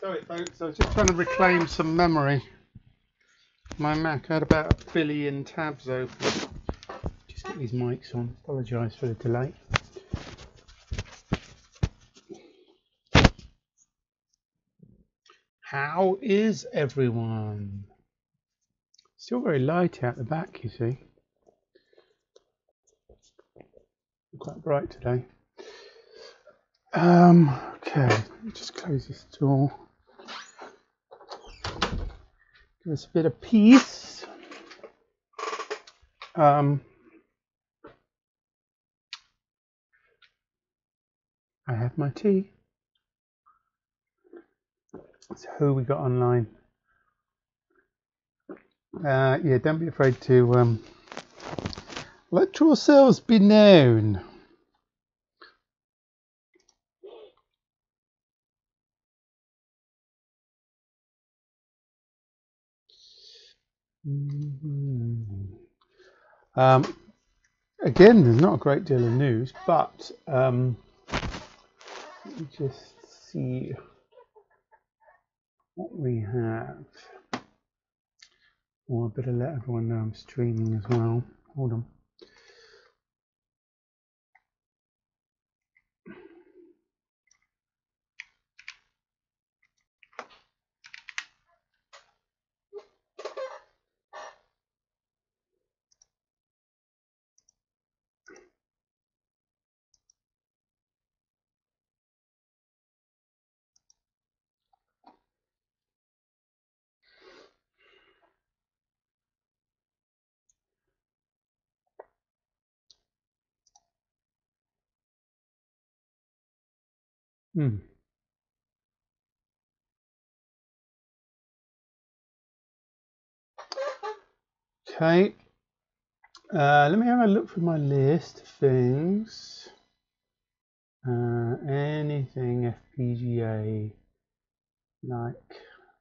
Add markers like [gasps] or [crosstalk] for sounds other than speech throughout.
Sorry folks, I was just trying to reclaim some memory. My Mac had about a billion tabs open. Just get these mics on. Apologise for the delay. How is everyone? Still very light out the back, you see. Quite bright today. Um, okay, just close this door. Give us a bit of peace. Um, I have my tea. So who we got online? Uh, yeah, don't be afraid to um, let yourselves be known. Um, again, there's not a great deal of news, but um, let me just see what we have. Oh, I better let everyone know I'm streaming as well. Hold on. Hmm. Okay. Uh, let me have a look for my list of things. Uh, anything FPGA like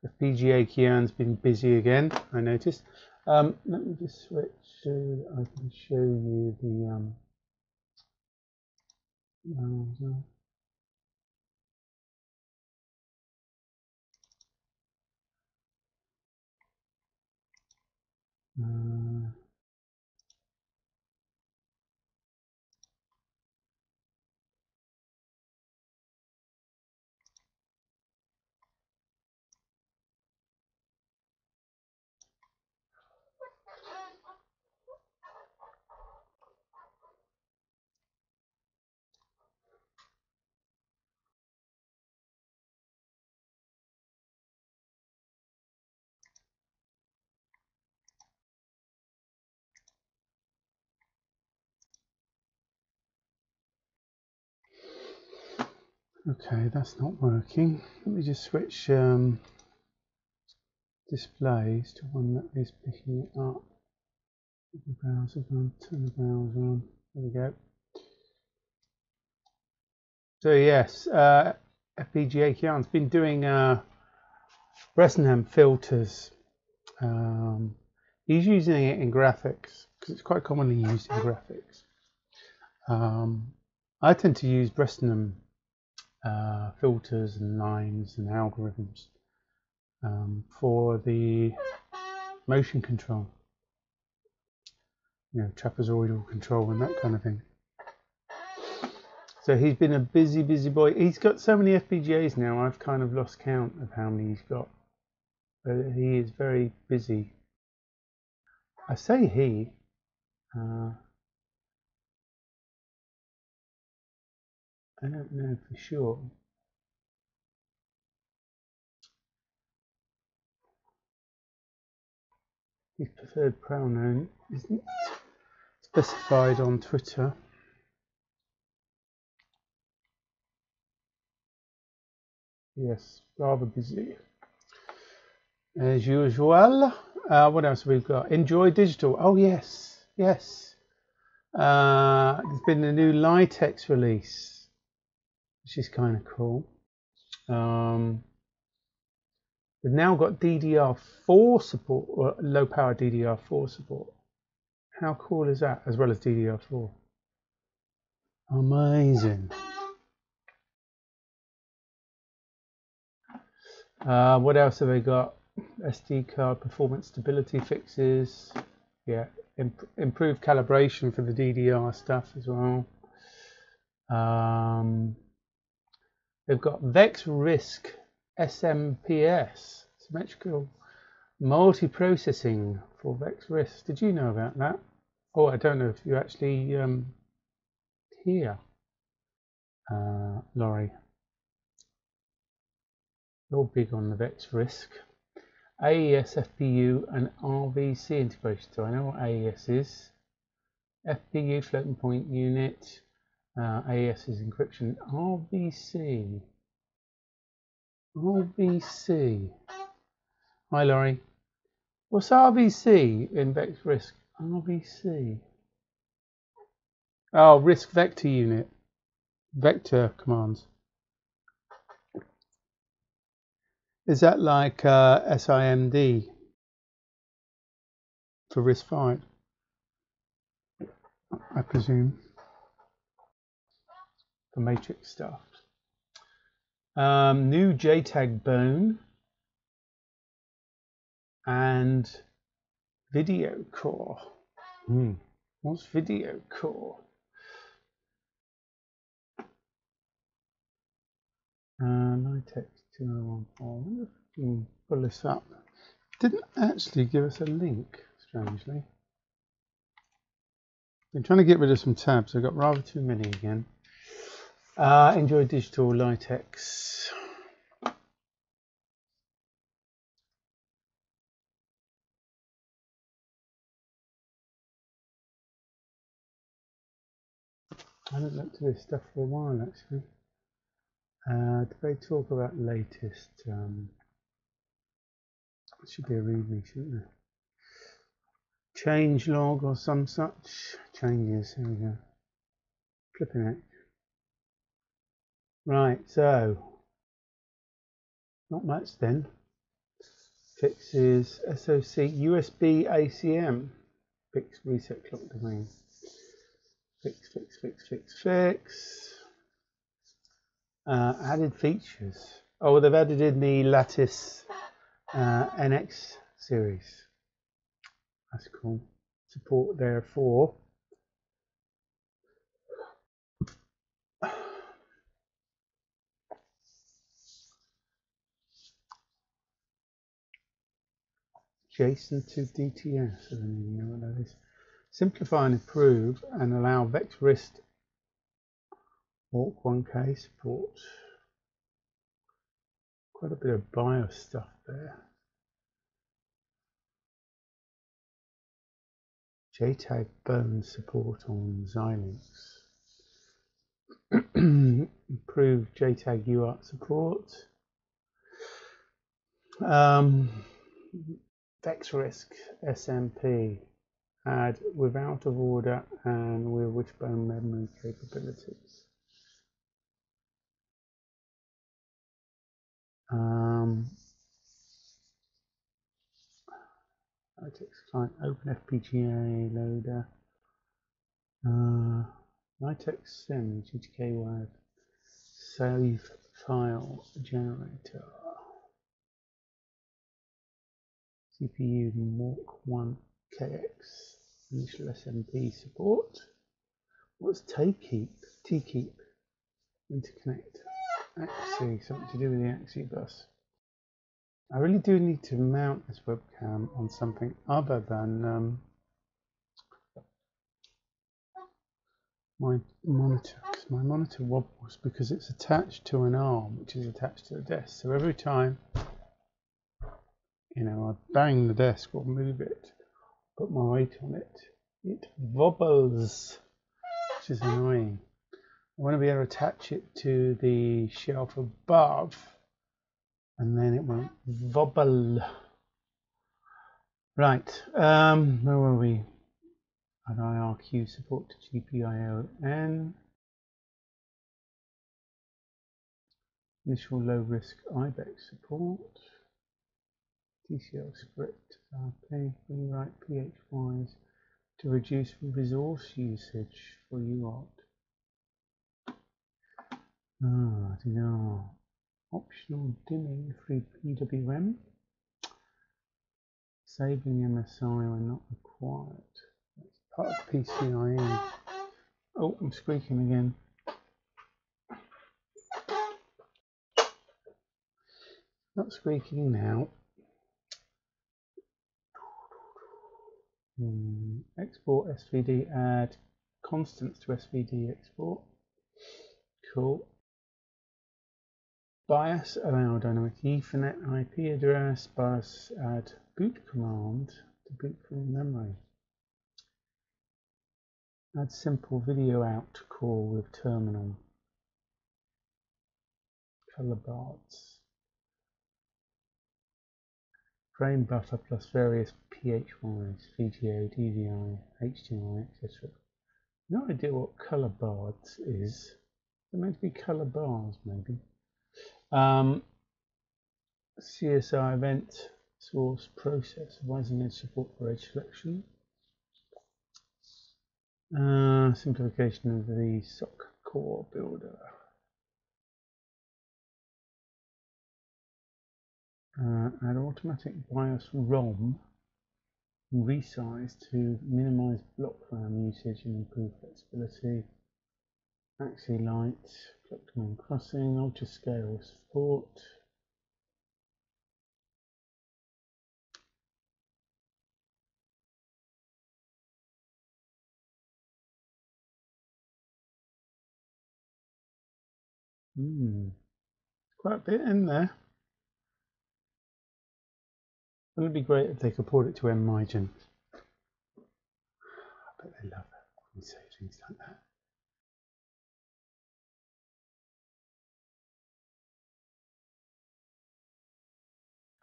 FPGA Kian's been busy again, I noticed. Um, let me just switch so I can show you the um, Uh, Okay, that's not working. Let me just switch um, displays to one that is picking it up. The browser on, turn the browser on. There we go. So yes, uh, FPGA Kian's been doing uh, filters. Um, he's using it in graphics because it's quite commonly used in graphics. Um, I tend to use Bresenham uh, filters and lines and algorithms um, for the motion control, you know, trapezoidal control and that kind of thing. So he's been a busy, busy boy. He's got so many FPGAs now, I've kind of lost count of how many he's got. But he is very busy. I say he. Uh, I don't know for sure. His preferred pronoun isn't specified on Twitter. Yes, rather busy. As usual. Uh, what else have we got? Enjoy Digital. Oh, yes. Yes. Uh, there's been a new Litex release which is kind of cool. Um, we've now got DDR4 support, or low power DDR4 support. How cool is that, as well as DDR4? Amazing. Uh, what else have they got? SD card performance stability fixes. Yeah, imp improved calibration for the DDR stuff as well. Um, they've got Vex RISC SMPS, symmetrical multi-processing for Vex RISC. Did you know about that? Oh, I don't know if you actually um, here, uh, Laurie. You're big on the Vex RISC. AES, FPU, and RVC integration. So I know what AES is. FPU, floating point unit. Uh, AES is encryption. RVC. RVC. Hi, Laurie. What's RVC in Vex RISC? RVC. Oh, RISC vector unit. Vector commands. Is that like uh, SIMD for risk RISC-V? I presume. For matrix stuff. Um, new JTAG bone and video core. Hmm. What's video core? Uh, LiteX 2014. I wonder if we can pull this up. Didn't actually give us a link, strangely. I'm trying to get rid of some tabs. I've got rather too many again. Uh, enjoy digital LiteX. I haven't looked at this stuff for a while actually. Uh, did they talk about latest? Um, should be a readme, shouldn't there? Change log or some such changes. Here we go. Flipping it. Right, so not much then. Fixes SOC USB ACM. Fix reset clock domain. Fix, fix, fix, fix, fix. Uh, added features. Oh, they've added in the Lattice uh, NX series. That's cool. Support there for JSON to DTS. I don't know what that is. Simplify and improve and allow Vex RISC Walk 1K support. Quite a bit of BIOS stuff there. JTAG bone support on Xilinx. [clears throat] Improved JTAG UART support. Um, Vex RISC SMP add without of order and with wishbone memory capabilities. Um, Litex client, open FPGA loader, uh, Litex sim, GTKWave, save file generator, CPU Mork 1 KX, initial SMP support. What's T-Keep? T-Keep, interconnect. AXI, something to do with the AXI bus. I really do need to mount this webcam on something other than um, my monitor my monitor wobbles because it's attached to an arm which is attached to the desk so every time you know I bang the desk or move it put my weight on it it wobbles which is annoying I want to be able to attach it to the shelf above and then it won't wobble. Right, um, where were we? Add IRQ support to GPIO Initial lowRISC IBEX support. TCL script RP rewrite PHYs to reduce resource usage for UART. Ah, I optional dimming through PWM, saving MSI when not required. That's part of PCIe. Oh, I'm squeaking again. Not squeaking now. Hmm, export SVD, add constants to SVD export. Cool. BIOS allow dynamic Ethernet IP address. BIOS add boot command to boot from memory. Add simple video out call with terminal. Color bars. Frame buffer plus various PHYs, VGA, DVI, HDMI, etc. No idea what color bars is. They're meant to be color bars, maybe. Um, CSI event source process, advising edge support for edge selection. Uh, simplification of the SOC core builder. Uh, add automatic BIOS ROM resize to minimize block RAM usage and improve flexibility. AXI Lite, clock domain crossing, ultra scale support. Hmm, quite a bit in there. Wouldn't it be great if they could port it to nMigen? I bet they love it when say things like that.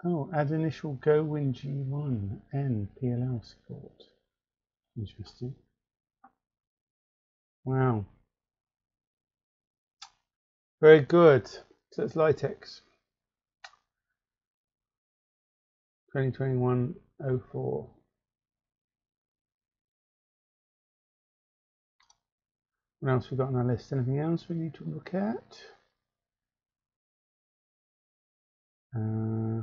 Oh, add initial Gowin G1 N PLL support. Interesting. Wow. Very good. So it's Litex. 2021 04. What else we got on our list? Anything else we need to look at? Uh,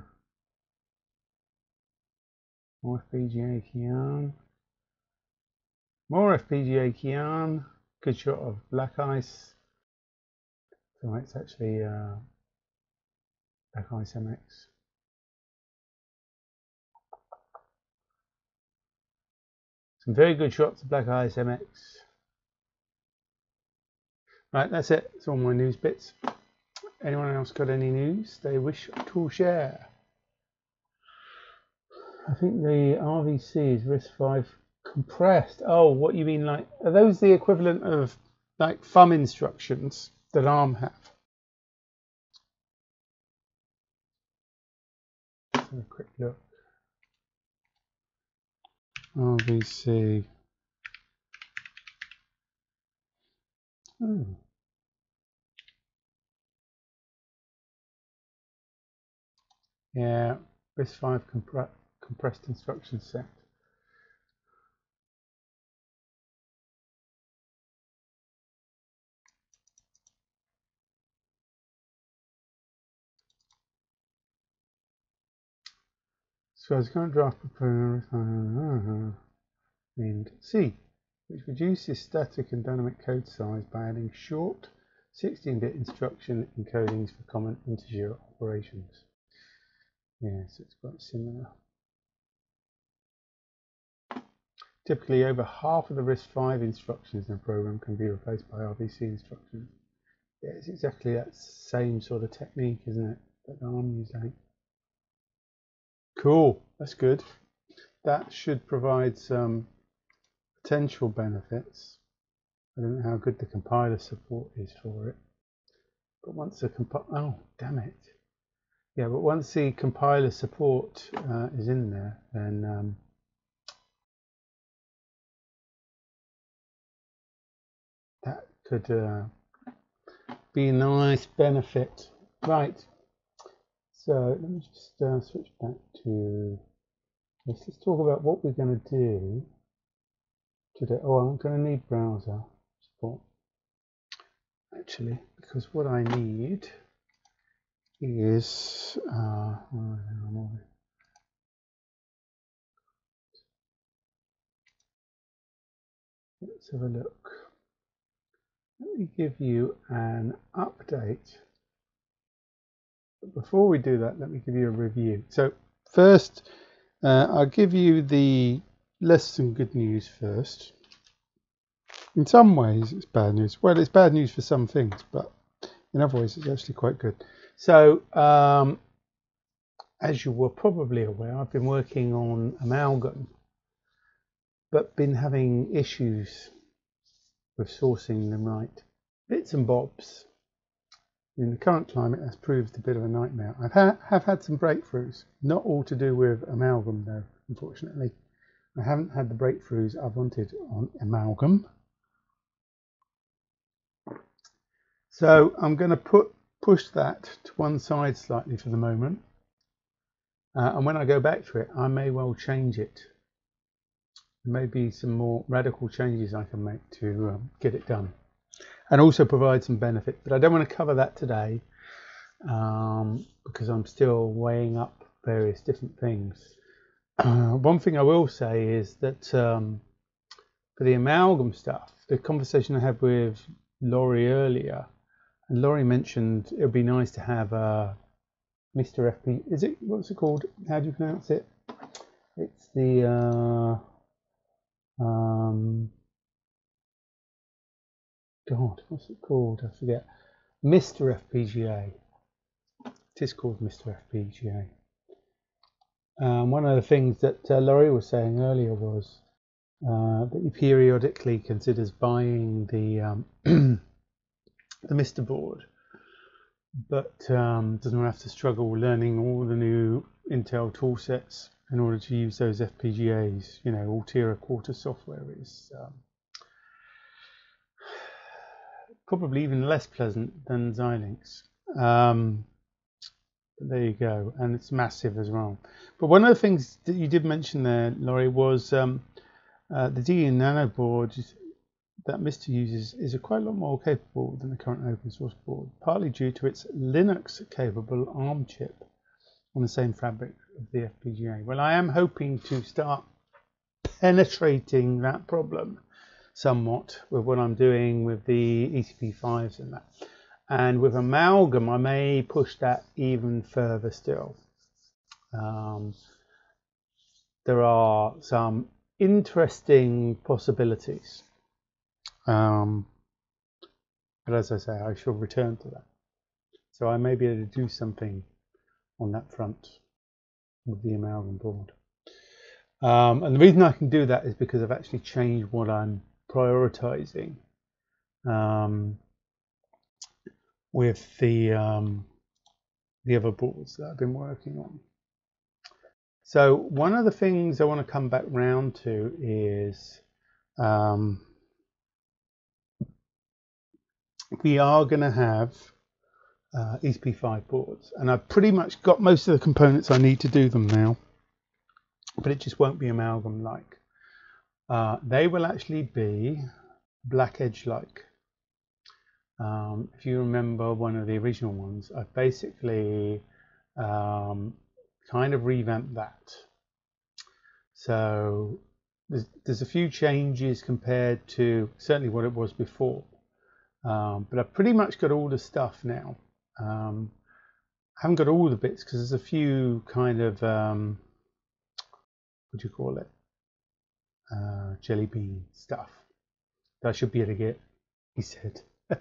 more FPGA Kian. More FPGA Kian. Good shot of Black Ice. So it's actually uh, Black Ice MX. Some very good shots of Black Ice MX. Right, that's it. That's all my news bits. Anyone else got any news they wish to share? I think the RVC is RISC-V compressed. Oh, what you mean like, are those the equivalent of like thumb instructions that ARM have? Have a quick look. RVC. Oh. Hmm. Yeah, this 5 compre compressed instruction set. So it's going to draft and C, which reduces static and dynamic code size by adding short 16-bit instruction encodings for common integer operations. Yes, it's quite similar. Typically, over half of the RISC-V instructions in a program can be replaced by RVC instructions. Yeah, it's exactly that same sort of technique, isn't it, that ARM using. Cool, that's good. That should provide some potential benefits. I don't know how good the compiler support is for it. But once the compiler, oh, damn it. Yeah, but once the compiler support uh, is in there, then um, that could uh, be a nice benefit. Right, so let me just uh, switch back to. Let's talk about what we're going to do today. Oh, I'm going to need browser support actually, because what I need is uh, let's have a look. Let me give you an update. But before we do that, let me give you a review. So first, uh, I'll give you the less than good news first. In some ways, it's bad news. Well, it's bad news for some things, but in other ways, it's actually quite good. So, um, as you were probably aware, I've been working on amalgam, but been having issues with sourcing the right bits and bobs. In the current climate, that's proved a bit of a nightmare. I ha have had some breakthroughs, not all to do with amalgam though, unfortunately. I haven't had the breakthroughs I wanted on amalgam. So I'm going to put push that to one side slightly for the moment. Uh, and when I go back to it, I may well change it. Maybe some more radical changes I can make to um, get it done. And also provide some benefit. But I don't want to cover that today um, because I'm still weighing up various different things. Uh, one thing I will say is that um, for the amalgam stuff, the conversation I had with Laurie earlier, and Laurie mentioned it would be nice to have a MiSTer FP. Is it what's it called? How do you pronounce it? It's the uh, um, God, what's it called? I forget. MiSTer FPGA. It is called MiSTer FPGA. Um, one of the things that uh, Laurie was saying earlier was uh, that he periodically considers buying the um, [clears throat] the MiSTer board, but um, doesn't have to struggle learning all the new Intel toolsets in order to use those FPGAs. You know, Altera Quartus software is um, probably even less pleasant than Xilinx. Um, there you go, and it's massive as well. But one of the things that you did mention there, Laurie, was um, uh, the DE Nano board that MiSTer uses is a quite a lot more capable than the current open source board, partly due to its Linux capable ARM chip on the same fabric of the FPGA. Well, I am hoping to start penetrating that problem somewhat with what I'm doing with the ECP5s and that. And with amalgam, I may push that even further still. Um, there are some interesting possibilities um, but as I say, I shall return to that. So I may be able to do something on that front with the amalgam board. Um, and the reason I can do that is because I've actually changed what I'm prioritizing um, with the um, the other boards that I've been working on. So one of the things I want to come back round to is um, we are going to have uh, ECP5 boards and I've pretty much got most of the components I need to do them now but it just won't be amalgam like uh, they will actually be BlackEdge like um, if you remember one of the original ones I basically um, kind of revamped that so there's, there's a few changes compared to certainly what it was before um, but I've pretty much got all the stuff now. Um, I haven't got all the bits because there's a few kind of, um, what do you call it? Uh, jelly bean stuff that should be able to get, he said. [laughs]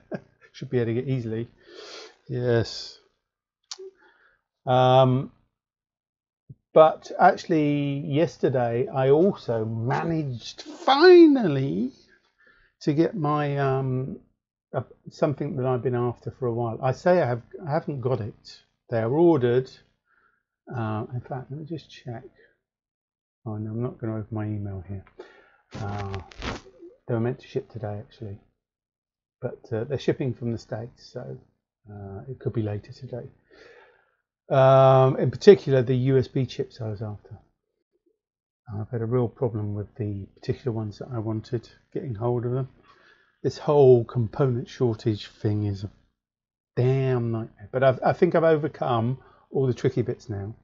should be able to get easily. Yes. Um, but actually, yesterday I also managed finally to get my um, something that I've been after for a while. I say I have I haven't got it. They are ordered. Uh, in fact, let me just check. Oh no, I'm not going to open my email here. Uh, they were meant to ship today actually, but uh, they're shipping from the states, so uh, it could be later today. Um, in particular, the USB chips I was after. I've had a real problem with the particular ones that I wanted, getting hold of them this whole component shortage thing is a damn nightmare. But I've, I think I've overcome all the tricky bits now.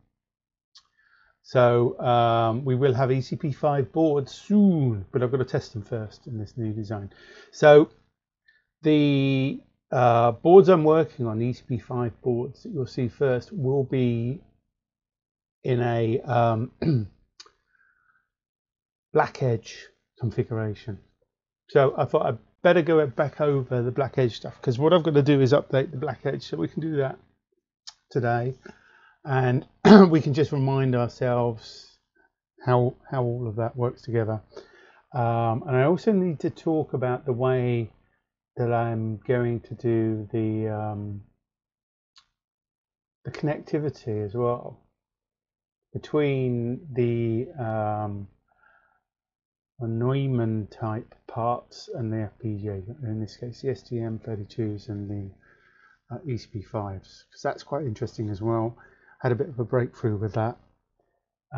So um, we will have ECP5 boards soon, but I've got to test them first in this new design. So the uh, boards I'm working on, ECP5 boards that you'll see first, will be in a um, [clears throat] BlackEdge configuration. So I thought I'd better go back over the BlackEdge stuff because what I've got to do is update the BlackEdge so we can do that today and [clears throat] we can just remind ourselves how how all of that works together um, and I also need to talk about the way that I'm going to do the um, the connectivity as well between the um, Neumann type parts and the FPGA, in this case the STM32s and the uh, ECP5s, because that's quite interesting as well. Had a bit of a breakthrough with that.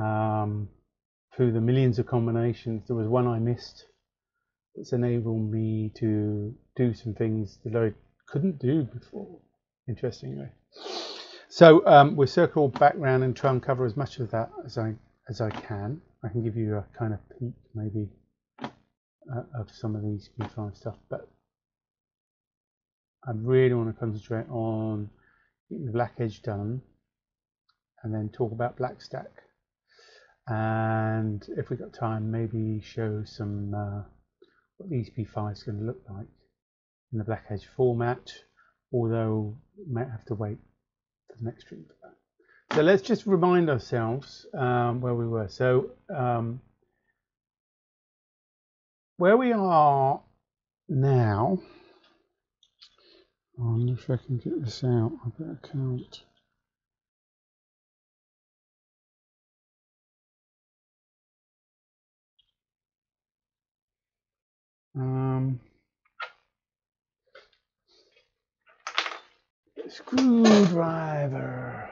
Um, through the millions of combinations, there was one I missed that's enabled me to do some things that I couldn't do before, interestingly. So um, we'll circle back around and try and cover as much of that as I as I can. I can give you a kind of peek maybe uh, of some of these Q5 stuff, but I really want to concentrate on getting the BlackEdge done and then talk about BlackStack. And if we've got time, maybe show some uh, what the ECP5 is going to look like in the BlackEdge format, although we might have to wait for the next stream for that. So let's just remind ourselves um, where we were. So um, where we are now, I wonder if I can get this out. I better count. Um, screwdriver.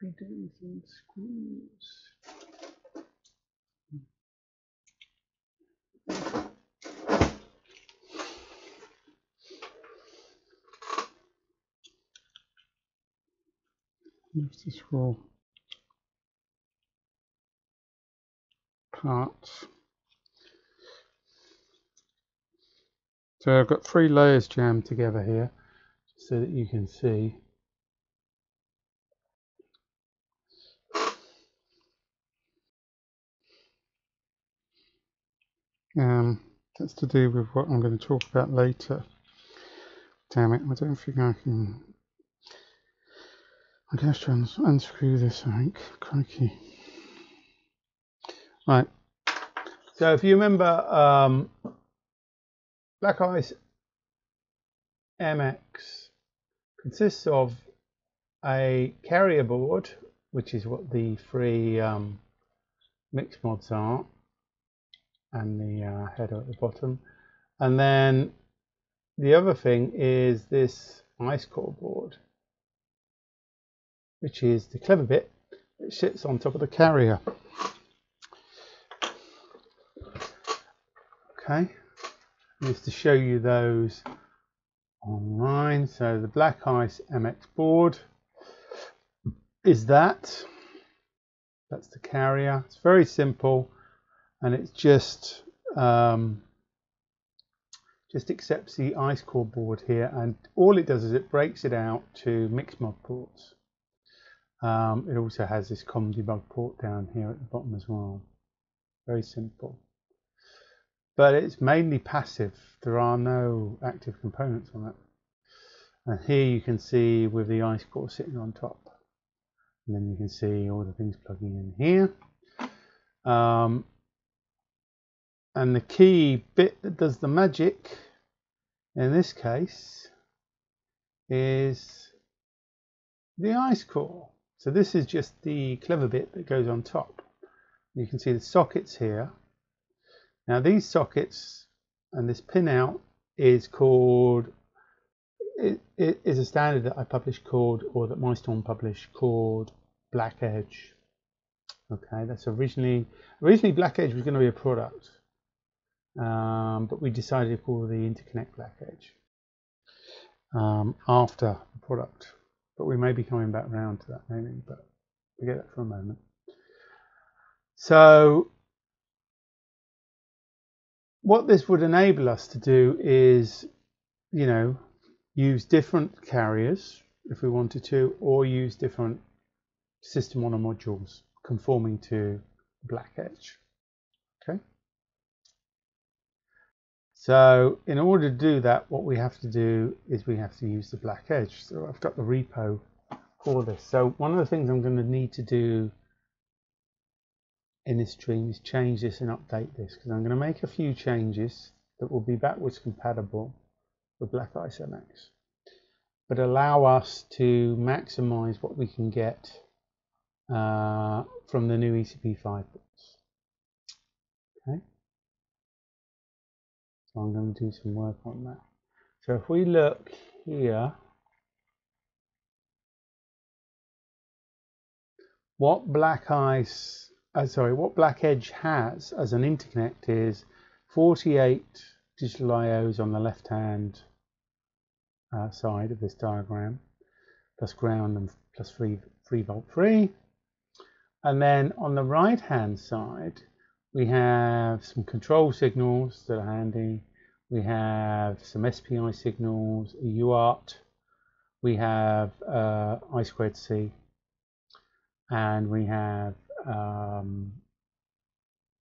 Doing some screws. Use this for parts. So I've got three layers jammed together here just so that you can see. Um, that's to do with what I'm going to talk about later. Damn it, I don't think I can... I guess try and unscrew this, I think. Crikey. Right. So if you remember, um, Black Ice MX consists of a carrier board, which is what the three um, mix mods are, and the uh, header at the bottom. And then the other thing is this ice core board, which is the clever bit that sits on top of the carrier. Okay, just to show you those online. So the Black Ice MX board is that. That's the carrier. It's very simple and it's just um, just accepts the ice core board here and all it does is it breaks it out to mixmod ports um, it also has this COM debug port down here at the bottom as well very simple but it's mainly passive. There are no active components on it and here you can see with the ice core sitting on top. And then you can see all the things plugging in here. Um, and the key bit that does the magic in this case is the ice core. So this is just the clever bit that goes on top. You can see the sockets here now these sockets and this pinout is called it, it is a standard that I published called or that MyStorm published called BlackEdge okay that's originally originally BlackEdge was going to be a product um, but we decided to call the interconnect BlackEdge um, after the product. But we may be coming back around to that naming, but forget that for a moment. So what this would enable us to do is, you know, use different carriers if we wanted to, or use different system on a modules conforming to BlackEdge. Okay. So in order to do that, what we have to do is we have to use the BlackEdge. So I've got the repo for this. So one of the things I'm going to need to do in this stream is change this and update this because I'm going to make a few changes that will be backwards compatible with Black Ice MX but allow us to maximize what we can get uh, from the new ECP5 bits. Okay, so I'm going to do some work on that. So if we look here, what Black Ice, uh, sorry, what BlackEdge has as an interconnect is 48 digital IOs on the left hand uh, side of this diagram, plus ground and plus 3, 3 volt 3. And then on the right hand side, we have some control signals that are handy. We have some SPI signals, UART. We have uh, I squared C. And we have, um,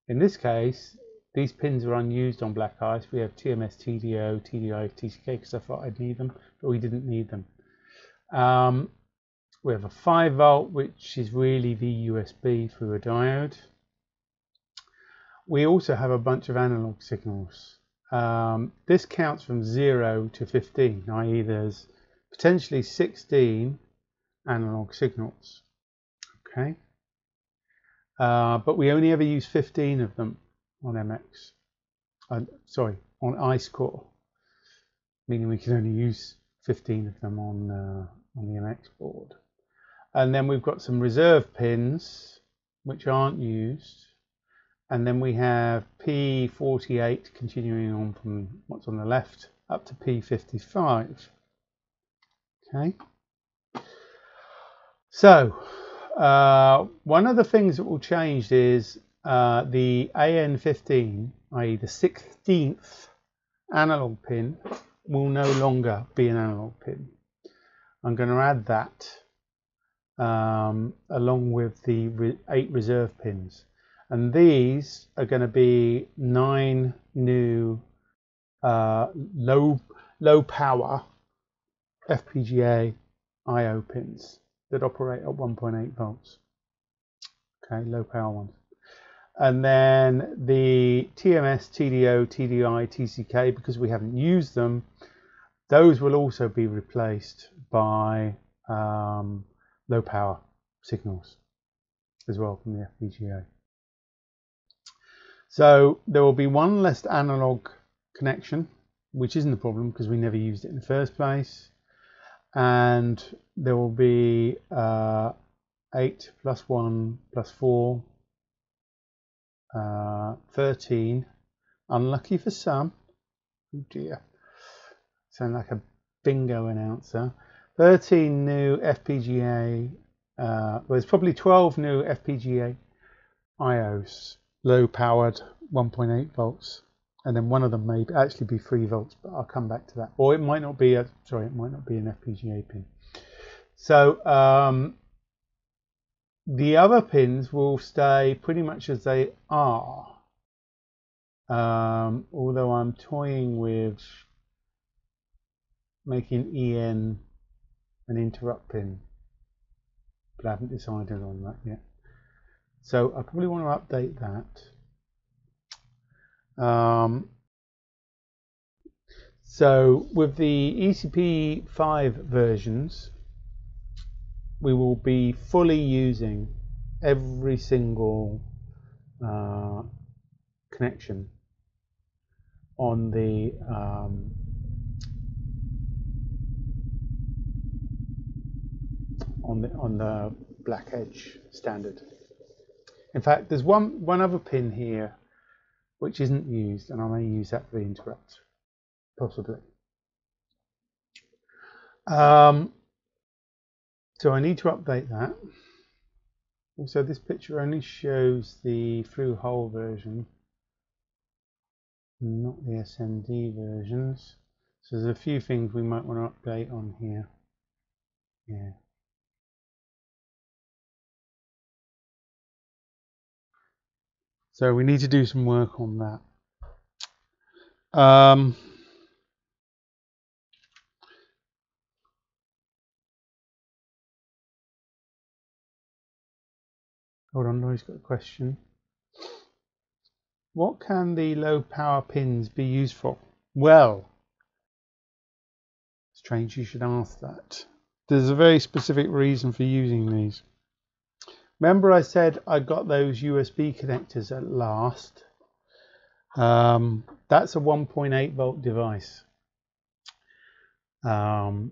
in this case, these pins are unused on Black Ice. We have TMS, TDO, TDI, TCK because I thought I'd need them, but we didn't need them. Um, we have a 5 volt, which is really the USB through a diode. We also have a bunch of analog signals. Um, this counts from 0 to 15, i.e. there's potentially 16 analog signals. Okay, uh, but we only ever use 15 of them on MX. Uh, sorry, on ICE core, meaning we can only use 15 of them on uh, on the MX board. And then we've got some reserve pins which aren't used. And then we have P48 continuing on from what's on the left up to P55. Okay. So uh, one of the things that will change is uh, the AN15, i.e. the 16th analog pin, will no longer be an analog pin. I'm going to add that um, along with the re eight reserve pins. And these are going to be nine new uh, low, low power FPGA I.O. pins that operate at 1.8 volts. Okay, low power ones. And then the TMS, TDO, TDI, TCK, because we haven't used them, those will also be replaced by um, low power signals as well from the FPGA. So there will be one less analog connection, which isn't a problem because we never used it in the first place. And there will be uh, 8 plus 1 plus 4 uh, 13. Unlucky for some. Oh dear. Sound like a bingo announcer. 13 new FPGA. Uh, well, there's probably 12 new FPGA IOs, low powered 1.8 volts. And then one of them may actually be 3 volts, but I'll come back to that. Or it might not be a, sorry, it might not be an FPGA pin. So um, the other pins will stay pretty much as they are. Um, although I'm toying with making EN an interrupt pin, but I haven't decided on that yet. So I probably want to update that. Um, so with the ECP5 versions, we will be fully using every single uh, connection on the um, on the on the BlackEdge standard. In fact, there's one one other pin here which isn't used, and I may use that for the interrupt, possibly. Um, so I need to update that. Also, this picture only shows the through hole version, not the SMD versions. So there's a few things we might want to update on here. Yeah. So we need to do some work on that. Um, hold on, Laurie's got a question. What can the low power pins be used for? Well, strange you should ask that. There's a very specific reason for using these. Remember I said I got those USB connectors at last. Um, that's a 1.8 volt device. Um,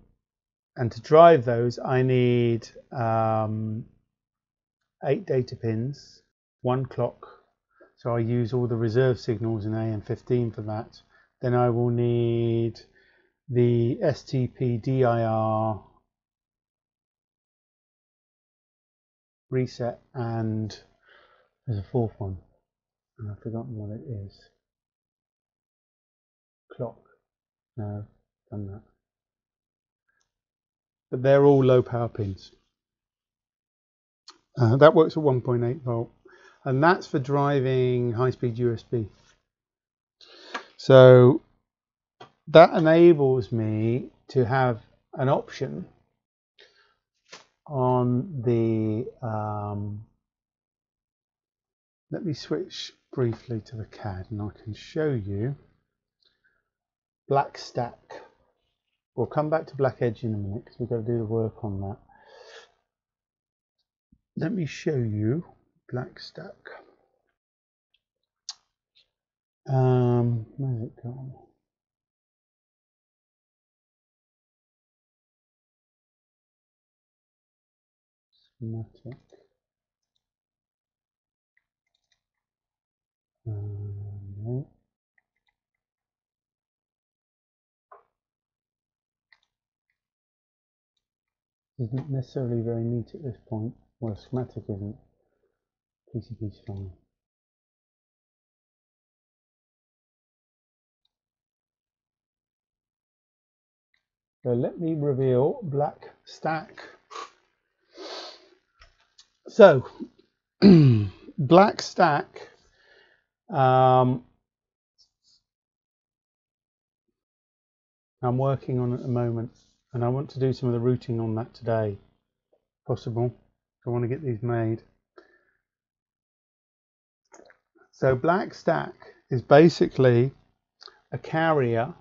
and to drive those I need um, eight data pins, one clock. So I use all the reserve signals in AN15 for that. Then I will need the STP DIR reset and there's a fourth one and I've forgotten what it is. Clock. No done that. But they're all low power pins. Uh, that works at 1.8 volt and that's for driving high-speed USB so that enables me to have an option on the um, let me switch briefly to the CAD and I can show you BlackStack we'll come back to BlackEdge in a minute because we've got to do the work on that. Let me show you BlackStack um, where's it gone schematic. Um, Isn't necessarily very neat at this point. Well, schematic isn't. PCB's fine. So let me reveal black stack. So, [clears throat] BlackStack. Um, I'm working on at the moment, and I want to do some of the routing on that today, possible. I want to get these made. So, BlackStack is basically a carrier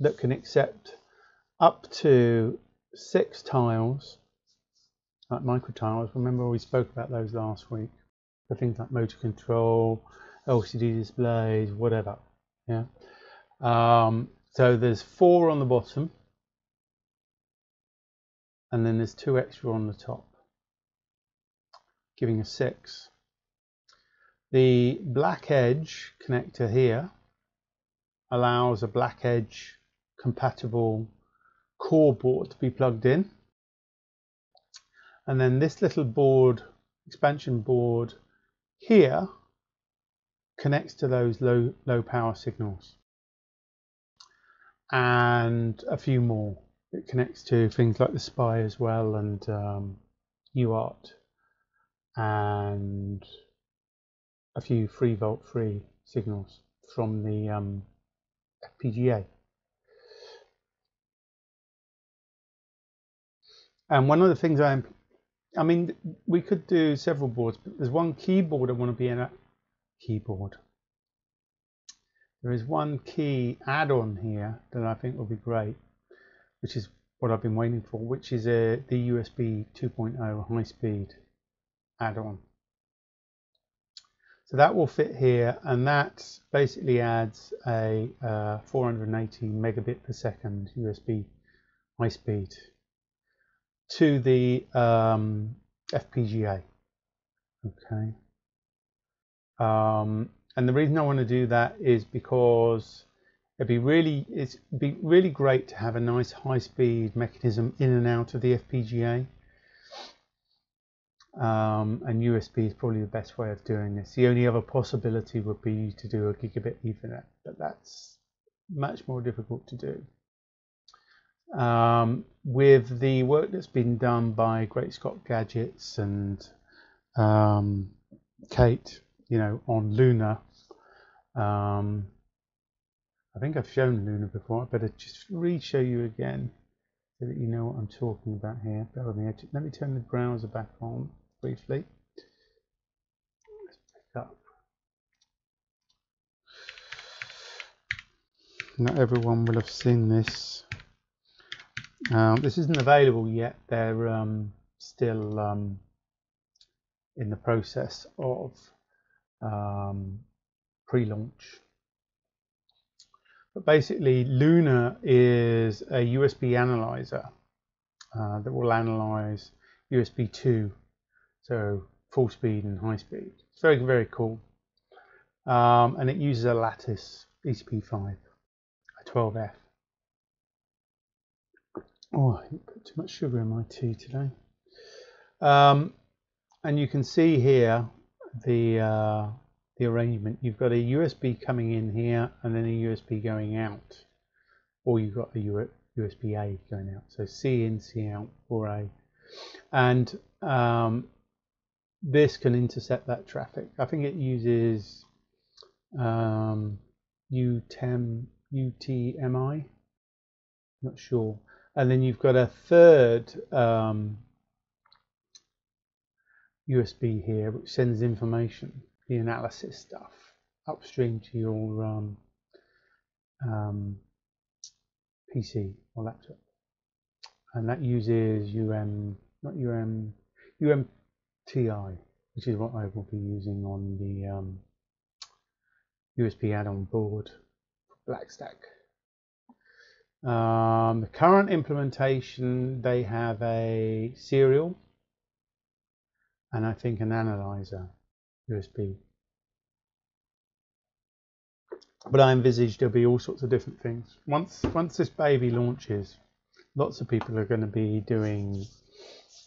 that can accept up to six tiles like micro tiles. Remember we spoke about those last week for things like motor control, LCD displays, whatever. Yeah. Um, so there's four on the bottom, and then there's two extra on the top, giving a six. The BlackEdge connector here allows a BlackEdge compatible core board to be plugged in and then this little board, expansion board here connects to those low, low power signals. And a few more. It connects to things like the SPI as well and um, UART and a few 3 volt free signals from the um, FPGA. And one of the things I I mean, we could do several boards, but there's one keyboard I want to be in a keyboard. There is one key add-on here that I think will be great, which is what I've been waiting for, which is a the USB 2.0 high-speed add-on. So that will fit here, and that basically adds a uh, 480 megabit per second USB high-speed to the um, FPGA. Okay. Um, and the reason I want to do that is because It'd be really it's be really great to have a nice high speed mechanism in and out of the FPGA. Um, and USB is probably the best way of doing this. The only other possibility would be to do a gigabit Ethernet, but that's much more difficult to do. Um, with the work that's been done by Great Scott Gadgets and um, Kate, you know, on Luna, um, I think I've shown Luna before. I better just re-show you again so that you know what I'm talking about here. Bear with me. Let me turn the browser back on briefly. Let's pick up. Not everyone will have seen this. Um, this isn't available yet. They're um, still um, in the process of um, pre-launch. But basically, Luna is a USB analyzer uh, that will analyze USB 2 so full speed and high speed. It's very, very cool. Um, and it uses a Lattice ECP5, a 12F. Oh, I put too much sugar in my tea today. Um, and you can see here the uh, the arrangement. You've got a USB coming in here and then a USB going out, or you've got a USB A going out. So C in, C out, or A. And um, this can intercept that traffic. I think it uses um, UTM, UTMI, not sure. And then you've got a third um, USB here, which sends information, the analysis stuff, upstream to your um, um, PC or laptop. And that uses UM, not UM, UMTI, which is what I will be using on the um, USB add-on board BlackStack. Um, the current implementation, they have a serial and I think an analyzer USB. But I envisage there'll be all sorts of different things. Once once this baby launches, lots of people are going to be doing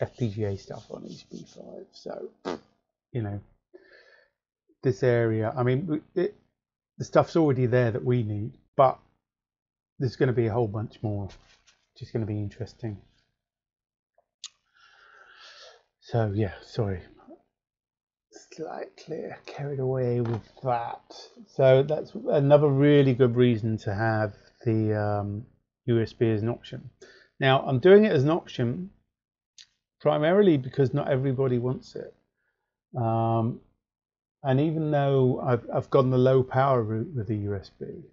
FPGA stuff on ECP5. So, you know, this area, I mean, it, the stuff's already there that we need, but there's going to be a whole bunch more, which is going to be interesting. So, yeah, sorry. Slightly carried away with that. So that's another really good reason to have the um, USB as an option. Now, I'm doing it as an option primarily because not everybody wants it. Um, and even though I've, I've gone the low power route with the USB,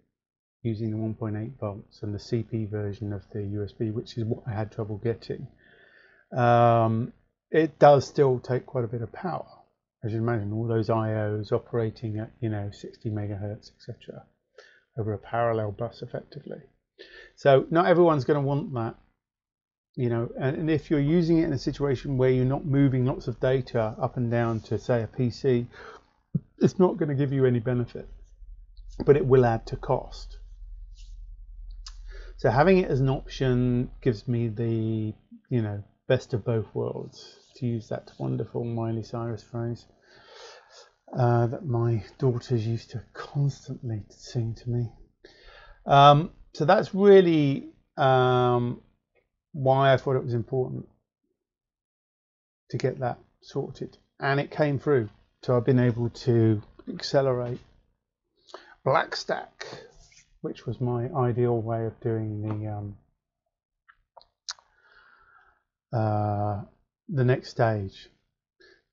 using the 1.8 volts and the CP version of the USB, which is what I had trouble getting, um, it does still take quite a bit of power. As you imagine, all those IOs operating at you know 60 megahertz, etc., over a parallel bus effectively. So not everyone's going to want that you know and, and, if you're using it in a situation where you're not moving lots of data up and down to say a PC it's not going to give you any benefit but it will add to cost so having it as an option gives me the you know best of both worlds to use that wonderful Miley Cyrus phrase uh, that my daughters used to constantly sing to me um, so that's really um, why I thought it was important to get that sorted. And it came through. So I've been able to accelerate BlackStack, which was my ideal way of doing the um, uh, the next stage.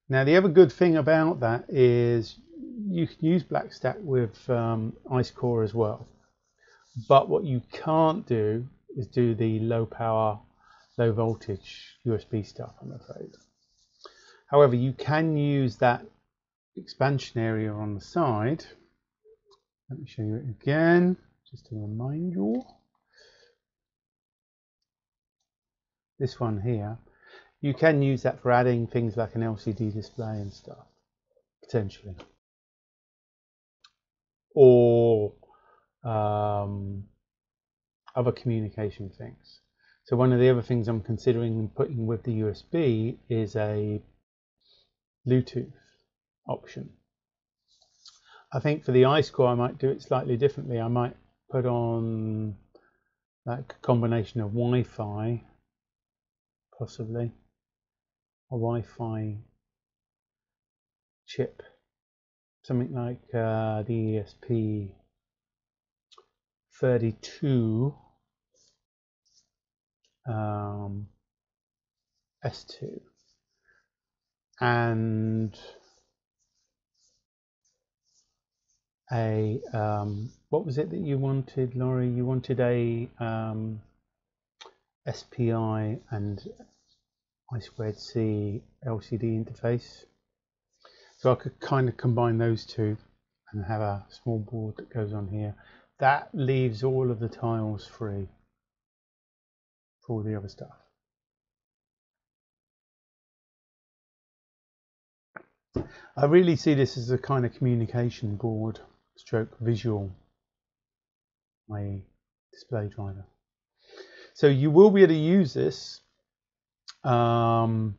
Now the other good thing about that is you can use BlackStack with um, Ice Core as well. But what you can't do is do the low power low voltage USB stuff, I'm afraid. However, you can use that expansion area on the side. Let me show you it again, just to remind you. This one here, you can use that for adding things like an LCD display and stuff, potentially. Or um, other communication things. So one of the other things I'm considering putting with the USB is a Bluetooth option. I think for the Ice Core I might do it slightly differently. I might put on that combination of Wi-Fi, possibly a Wi-Fi chip, something like uh, the ESP 32 um, S2 and a um, what was it that you wanted, Laurie? You wanted a um, SPI and I squared C LCD interface. So I could kind of combine those two and have a small board that goes on here. That leaves all of the tiles free for all the other stuff. I really see this as a kind of communication board stroke visual my display driver. So you will be able to use this. Um,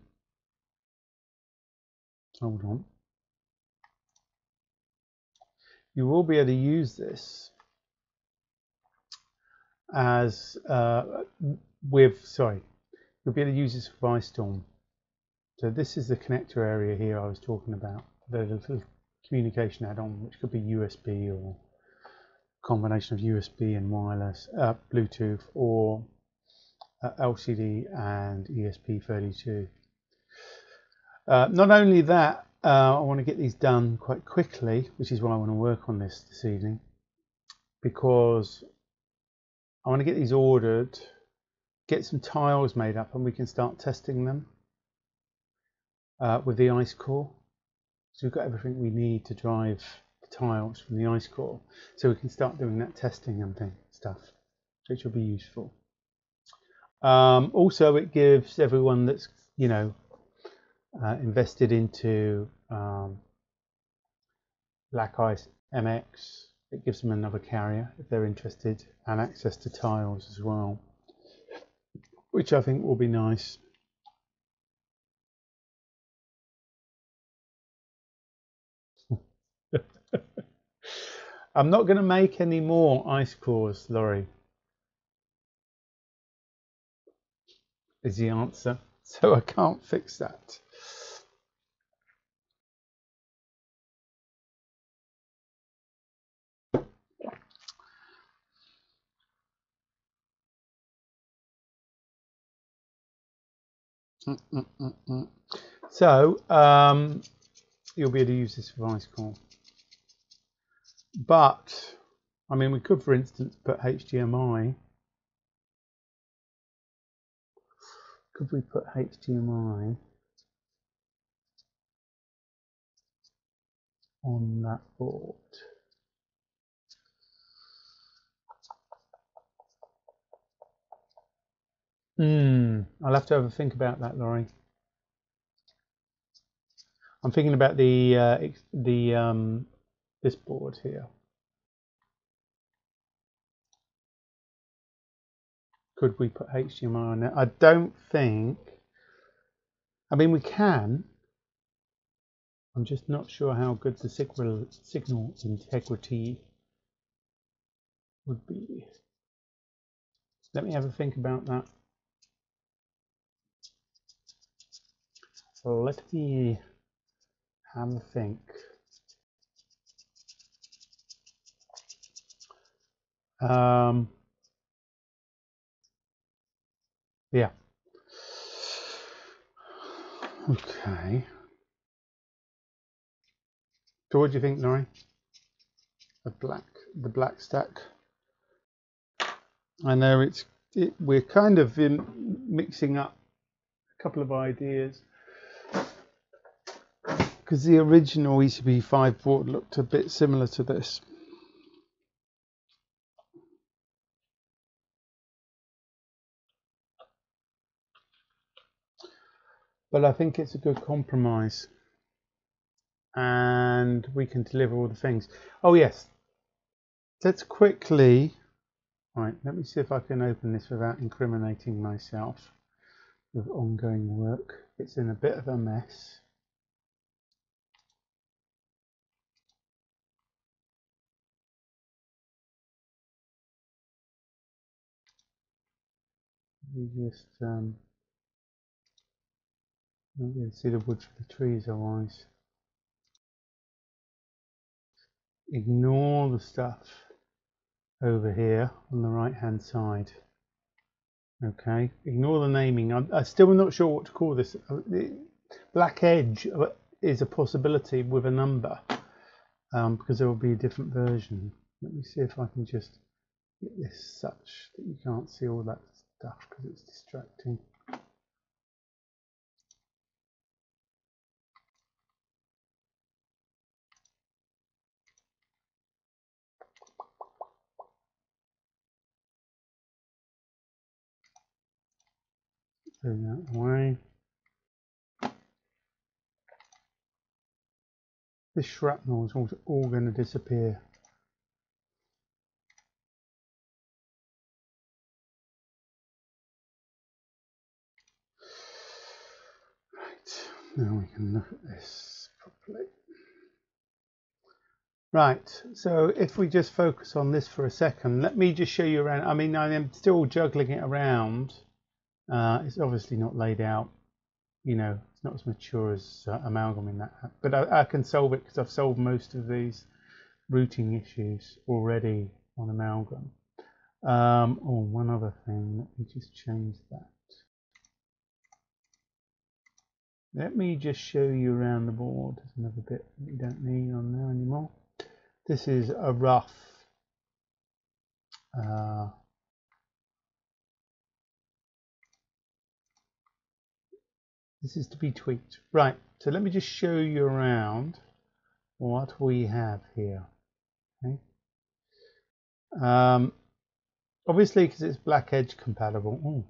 hold on. You will be able to use this as uh, with sorry, you'll be able to use this for ViStorm. So this is the connector area here I was talking about. The little communication add-on, which could be USB or combination of USB and wireless, uh, Bluetooth, or uh, LCD and ESP32. Uh, not only that, uh, I want to get these done quite quickly, which is why I want to work on this this evening, because I want to get these ordered, get some tiles made up, and we can start testing them uh, with the ice core. So we've got everything we need to drive tiles from the ice core So we can start doing that testing and thing, stuff, which will be useful. Um, also, it gives everyone that's, you know, uh, invested into um, Black Ice MX, it gives them another carrier if they're interested and access to tiles as well, which I think will be nice. I'm not going to make any more ice cores, Laurie. Is the answer. [laughs] So I can't fix that. Mm -mm -mm so um, you'll be able to use this for Ice Core. But, I mean, we could, for instance, put HDMI. Could we put HDMI on that board? Hmm, I'll have to have a think about that, Laurie. I'm thinking about the uh, the um, this board here. Could we put HDMI on it? I don't think. I mean, we can. I'm just not sure how good the signal, signal integrity would be. Let me have a think about that. Let me have a think. Um, yeah. Okay. So what do you think, Nori? The black, the BlackStack. I know it's it, we're kind of in mixing up a couple of ideas because the original ECP5 board looked a bit similar to this. But I think it's a good compromise and we can deliver all the things. Oh yes, let's quickly, right, let me see if I can open this without incriminating myself with ongoing work. It's in a bit of a mess. We just um, going to see the wood for the trees otherwise. Ignore the stuff over here on the right hand side. Okay, ignore the naming. I'm, I'm still not sure what to call this. Uh, BlackEdge uh, is a possibility with a number um, because there will be a different version. Let me see if I can just get this such that you can't see all that stuff because it's distracting. That way. This shrapnel is all, all going to disappear. Right, now we can look at this properly. Right, so if we just focus on this for a second, let me just show you around. I mean, I am still juggling it around uh, it's obviously not laid out, you know, it's not as mature as uh, amalgam in that, but I, I can solve it because I've solved most of these routing issues already on amalgam. Um, oh, one other thing, let me just change that. Let me just show you around the board. There's another bit that we don't need on there anymore. This is a rough uh, This is to be tweaked. Right, so let me just show you around what we have here. Okay. Um, obviously, because it's BlackEdge compatible.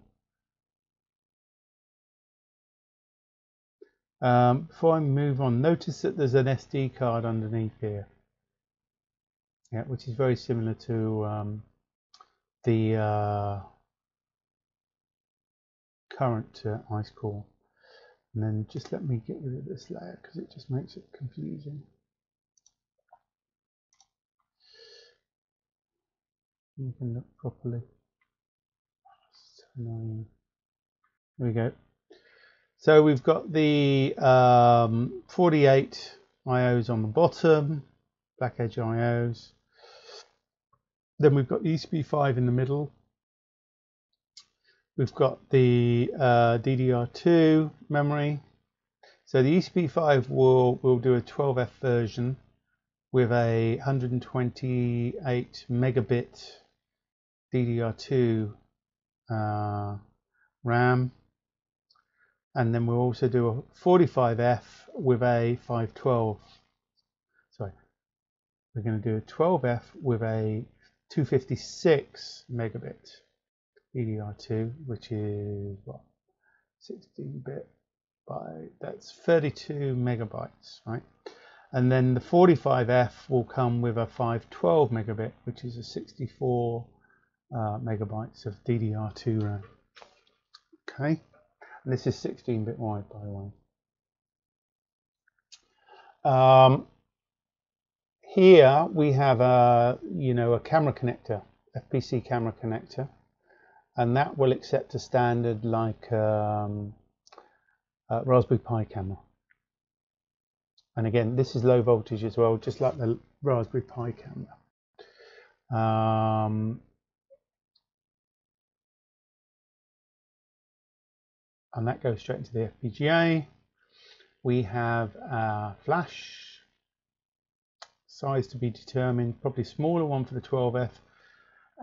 Um, before I move on, notice that there's an SD card underneath here. Yeah, which is very similar to um, the uh, current uh, ice core. And then just let me get rid of this layer because it just makes it confusing. You can look properly. There we go. So we've got the um, 48 IOs on the bottom, BlackEdge IOs. Then we've got the ECP5 in the middle, We've got the uh, DDR2 memory. So the ECP5 will, will do a 12F version with a 128 megabit DDR2 uh, RAM. And then we'll also do a 45F with a 512. Sorry, we're going to do a 12F with a 256 megabit DDR2, which is what 16-bit by that's 32 megabytes, right? And then the 45F will come with a 512 megabit, which is a 64 uh, megabytes of DDR2 RAM. Okay, and this is 16-bit wide, by the way. Um, here we have a you know a camera connector, FPC camera connector and that will accept a standard like um, Raspberry Pi camera. And again, this is low voltage as well, just like the Raspberry Pi camera. Um, and that goes straight into the FPGA. We have a flash size to be determined, probably smaller one for the 12F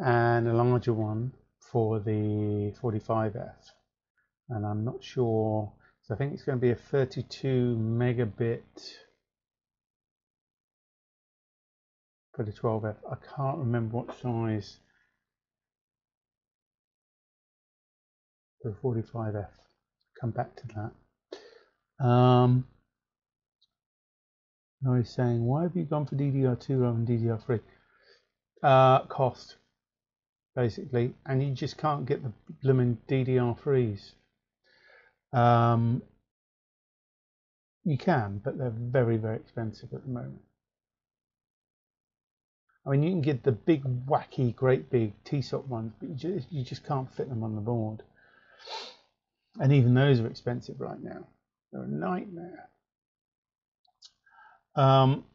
and a larger one for the 45F and I'm not sure so I think it's going to be a 32 megabit for the 12F I can't remember what size for the 45F come back to that. Um, now he's saying why have you gone for DDR2 rather than DDR3 uh, cost, basically, and you just can't get the blooming DDR3s. Um, you can, but they're very, very expensive at the moment. I mean, you can get the big, wacky, great big TSOC ones, but you just, you just can't fit them on the board. And even those are expensive right now. They're a nightmare. Um,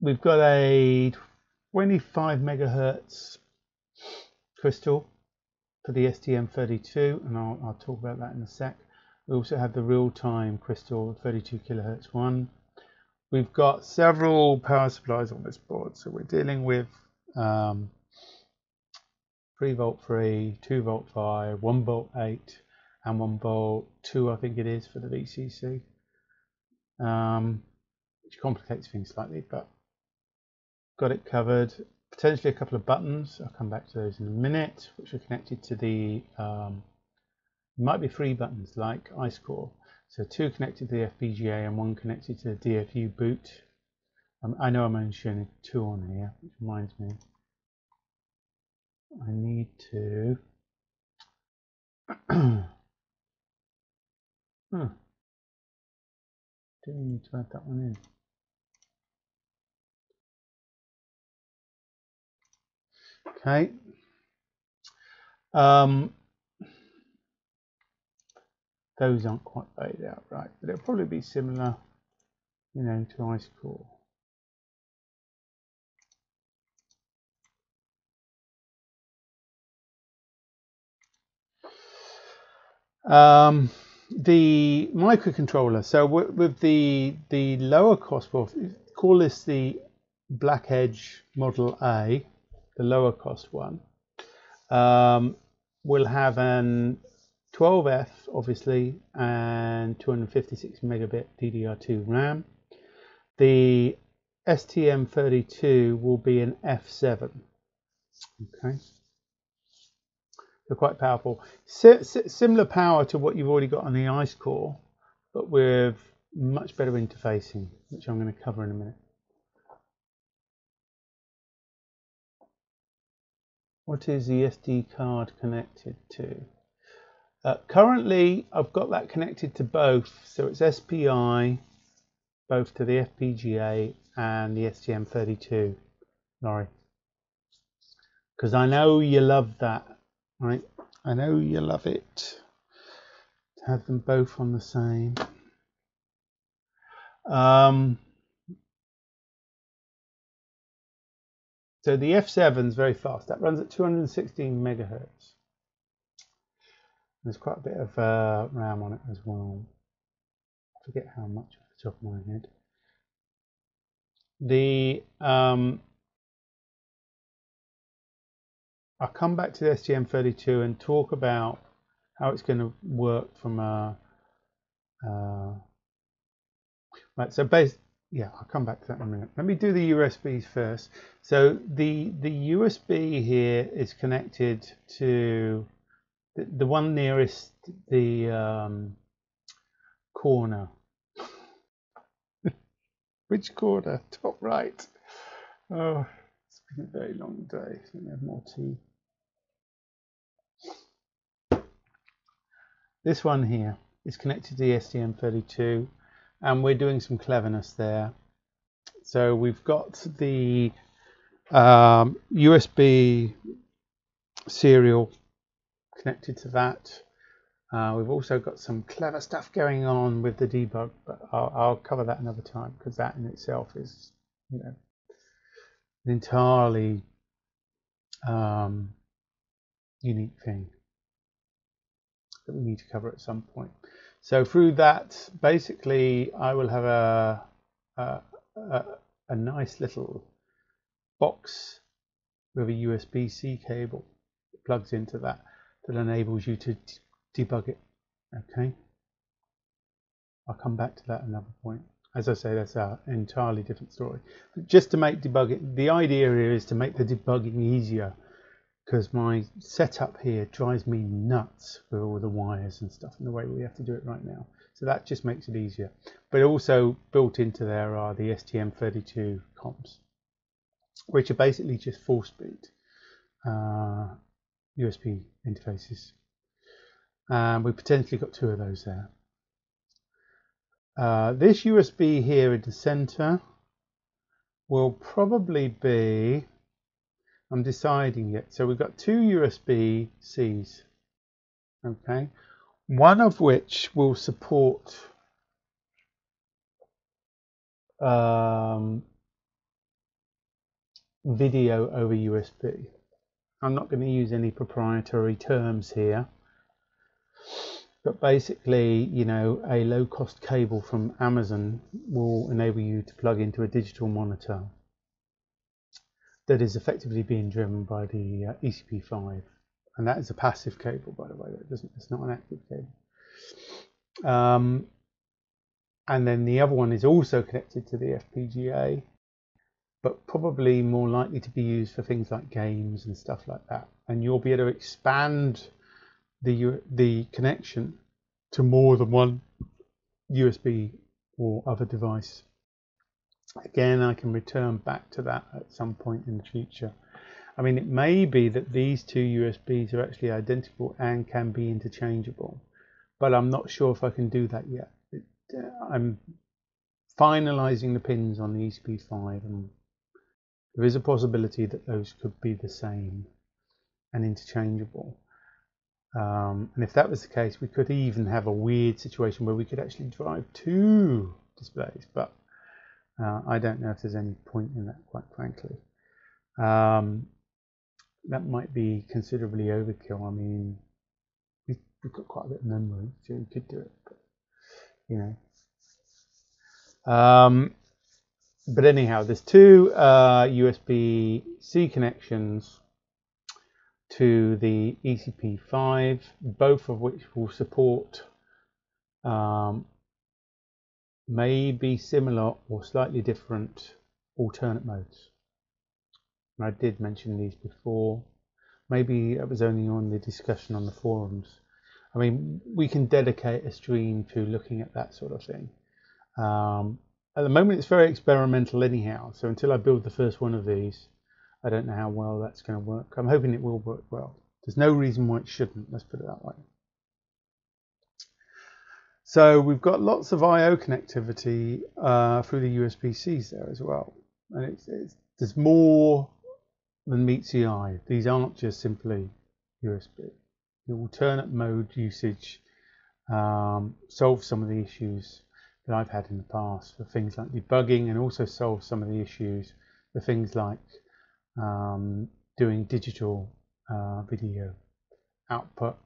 we've got a 25 megahertz crystal for the STM32, and I'll, I'll talk about that in a sec. We also have the real-time crystal 32 kilohertz one. We've got several power supplies on this board, so we're dealing with um, 3 volt 3, 2 volt 5, 1 volt 8, and 1 volt 2, I think it is, for the VCC, um, which complicates things slightly, but got it covered. Potentially a couple of buttons, I'll come back to those in a minute, which are connected to the, um, might be three buttons like Ice Core so two connected to the FPGA and one connected to the DFU boot. Um, I know I'm only showing two on here, which reminds me. I need to. huh. [clears throat] Do need to add that one in? Okay. Um, those aren't quite laid out right, but it'll probably be similar, you know, to ice core. Um, the microcontroller. So with the the lower cost, call this the BlackEdge Model A, the lower cost one. Um, will have an 12F obviously and 256 megabit DDR2 RAM. The STM32 will be an F7. Okay, they're quite powerful. similar power to what you've already got on the Ice Core, but with much better interfacing, which I'm going to cover in a minute. What is the SD card connected to? Uh, currently, I've got that connected to both, so it's SPI, both to the FPGA and the STM32, Laurie. Because I know you love that, right? I know you love it. To have them both on the same. Um, so the F7 is very fast. That runs at 216 megahertz. There's quite a bit of uh, RAM on it as well. I forget how much off the top of my head. The um, I'll come back to the STM32 and talk about how it's going to work from a uh, right. So base, yeah, I'll come back to that in a minute. Let me do the USBs first. So the the USB here is connected to the, the one nearest the um, corner. [laughs] Which corner? Top right. Oh, it's been a very long day. Let me have more tea. This one here is connected to the STM32 and we're doing some cleverness there. So we've got the um, USB serial connected to that. Uh, we've also got some clever stuff going on with the debug, but I'll, I'll cover that another time because that in itself is, you know, an entirely um, unique thing that we need to cover at some point. So through that, basically, I will have a a, a, a nice little box with a USB-C cable that plugs into that that enables you to debug it. Okay. I'll come back to that another point. As I say, that's an entirely different story. But just to make debugging, the idea here is to make the debugging easier because my setup here drives me nuts with all the wires and stuff and the way we have to do it right now. So that just makes it easier. But also built into there are the STM32 comps. which are basically just four speed uh, USB interfaces. And we potentially got two of those there. Uh, this USB here in the center will probably be, I'm deciding yet. So we've got two USB Cs, okay, one of which will support um, video over USB. I'm not going to use any proprietary terms here but basically you know a low cost cable from Amazon will enable you to plug into a digital monitor that is effectively being driven by the uh, ECP5 and that is a passive cable by the way that doesn't it's not an active cable. Um, and then the other one is also connected to the FPGA but probably more likely to be used for things like games and stuff like that. And you'll be able to expand the the connection to more than one USB or other device. Again, I can return back to that at some point in the future. I mean, it may be that these two USBs are actually identical and can be interchangeable, but I'm not sure if I can do that yet. It, uh, I'm finalizing the pins on the ECP5 and there is a possibility that those could be the same and interchangeable. Um, and if that was the case, we could even have a weird situation where we could actually drive two displays, but uh, I don't know if there's any point in that, quite frankly. Um, that might be considerably overkill. I mean, we've, got quite a bit of memory, so we could do it, but, you know. Um, but anyhow, there's two uh, USB-C connections to the ECP5, both of which will support um, maybe similar or slightly different alternate modes. And I did mention these before. Maybe it was only on the discussion on the forums. I mean, we can dedicate a stream to looking at that sort of thing. Um, at the moment, it's very experimental anyhow. So until I build the first one of these, I don't know how well that's going to work. I'm hoping it will work well. There's no reason why it shouldn't, let's put it that way. So we've got lots of I.O. connectivity uh, through the USB-Cs there as well. And it's, it's, there's more than meets the eye. These aren't just simply USB. The alternate mode usage um, solves some of the issues that I've had in the past for things like debugging and also solves some of the issues for things like um, doing digital uh, video output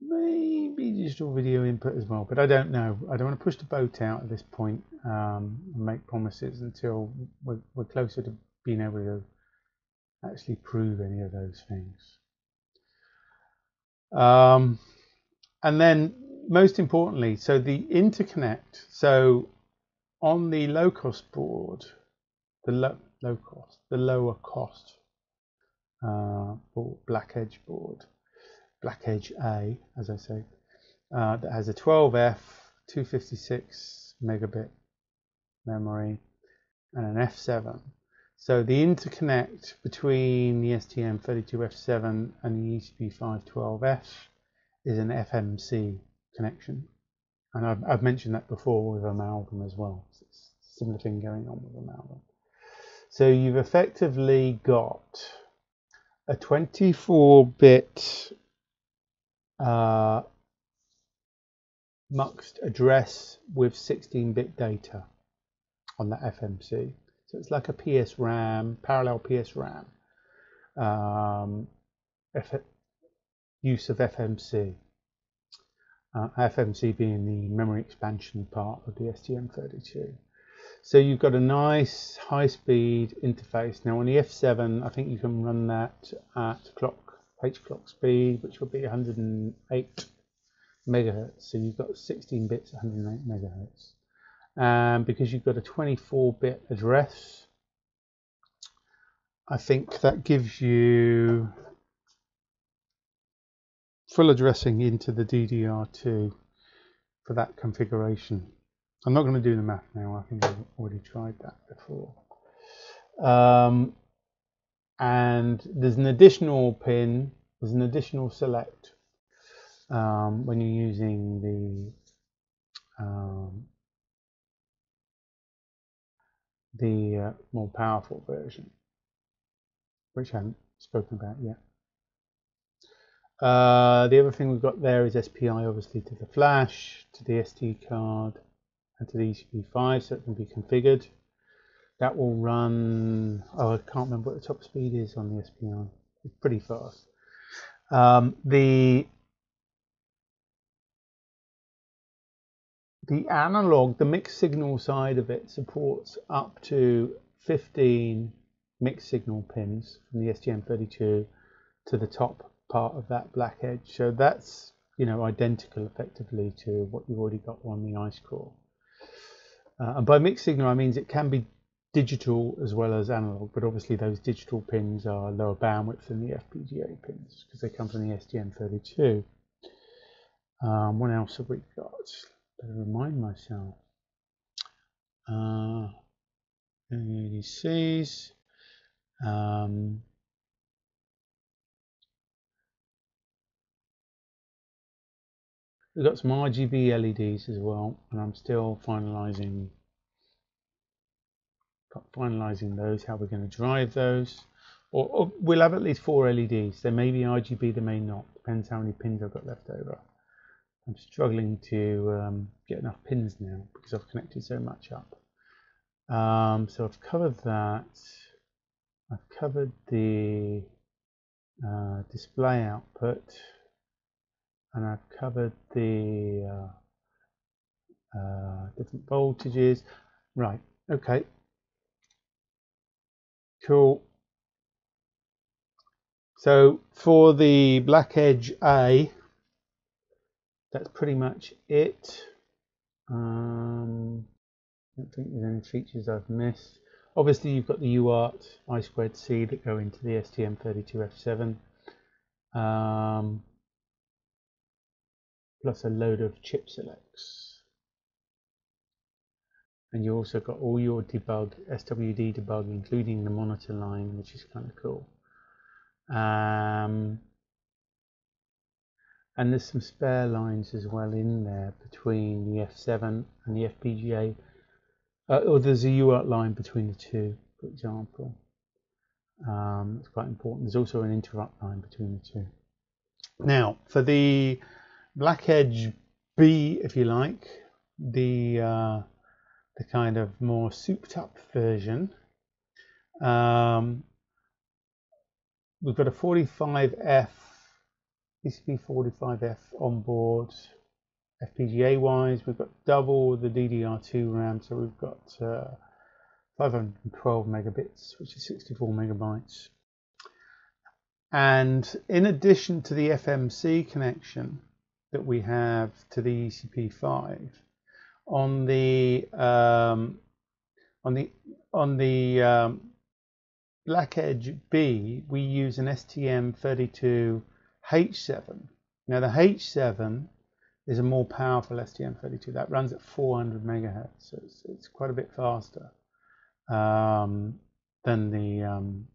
maybe digital video input as well but I don't know. I don't want to push the boat out at this point um, and make promises until we're, we're, closer to being able to actually prove any of those things. Um, and then most importantly so the interconnect so on the low cost board the low, low cost, the lower cost uh, BlackEdge board, BlackEdge A, as I say, uh, that has a 12F 256 megabit memory and an F7. So the interconnect between the STM32F7 and the ECP5 12F is an FMC connection. And I've, I've mentioned that before with Amalgam as well. It's a similar thing going on with Amalgam. So you've effectively got a 24-bit uh, muxed address with 16-bit data on that FMC. So it's like a PSRAM, parallel PSRAM um, use of FMC. Uh, FMC being the memory expansion part of the STM32. So you've got a nice high speed interface. Now on the F7, I think you can run that at clock, H clock speed, which will be 108 megahertz. So you've got 16 bits, 108 megahertz. And because you've got a 24 bit address, I think that gives you full addressing into the DDR2 for that configuration. I'm not going to do the math now. I think I've already tried that before. Um, and there's an additional pin, there's an additional select um, when you're using the um, the uh, more powerful version, which I haven't spoken about yet. Uh, the other thing we've got there is SPI obviously to the flash, to the SD card, and to the ECP5 so it can be configured. That will run, oh I can't remember what the top speed is on the SPI, it's pretty fast. Um, the the analog, the mixed signal side of it supports up to 15 mixed signal pins from the STM32 to the top part of that BlackEdge. So that's you know identical effectively to what you've already got on the Ice Core. Uh, and by mixed signal, I means it can be digital as well as analog, but obviously those digital pins are lower bandwidth than the FPGA pins because they come from the STM32. Um, what else have we got? Better remind myself. Uh, ADCs. Um, we've got some RGB LEDs as well, and I'm still finalizing finalizing those, how we're going to drive those. Or, or, we'll have at least four LEDs. There may be RGB, there may not. Depends how many pins I've got left over. I'm struggling to um, get enough pins now because I've connected so much up. Um, so I've covered that. I've covered the uh, display output and I've covered the uh, uh, different voltages. Right, okay, Cool. So for the BlackEdge A, that's pretty much it. Um, I don't think there's any features I've missed. Obviously you've got the UART I squared C that go into the STM32F7. Um, plus a load of chip selects and you also got all your debug SWD debug including the monitor line which is kind of cool. Um, and there's some spare lines as well in there between the F7 and the FPGA uh, or there's a UART line between the two for example. Um, it's quite important. There's also an interrupt line between the two. Now for the BlackEdge B if you like the uh, the kind of more souped up version. Um, we've got a 45F, ECP45F on board. FPGA wise, we've got double the DDR2 RAM, so we've got uh, 512 megabits, which is 64 megabytes. And in addition to the FMC connection that we have to the ECP5, on the um, on the on the um, BlackEdge B we use an STM32 H7 now the H7 is a more powerful STM32 that runs at 400 megahertz so it's, it's quite a bit faster um, than the um,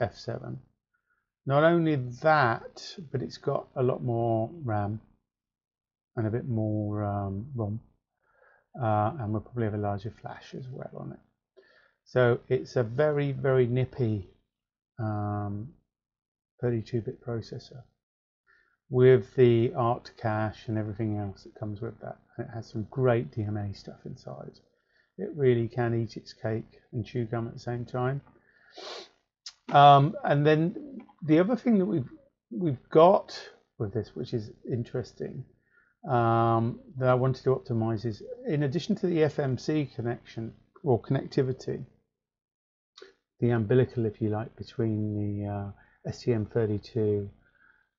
F7 not only that but it's got a lot more RAM and a bit more um, ROM uh, and we'll probably have a larger flash as well on it. So it's a very, very nippy 32-bit um, processor with the art cache and everything else that comes with that. And it has some great DMA stuff inside. It really can eat its cake and chew gum at the same time. Um, and then the other thing that we've we've got with this, which is interesting, um, that I wanted to optimize is in addition to the FMC connection or connectivity, the umbilical, if you like, between the uh, STM32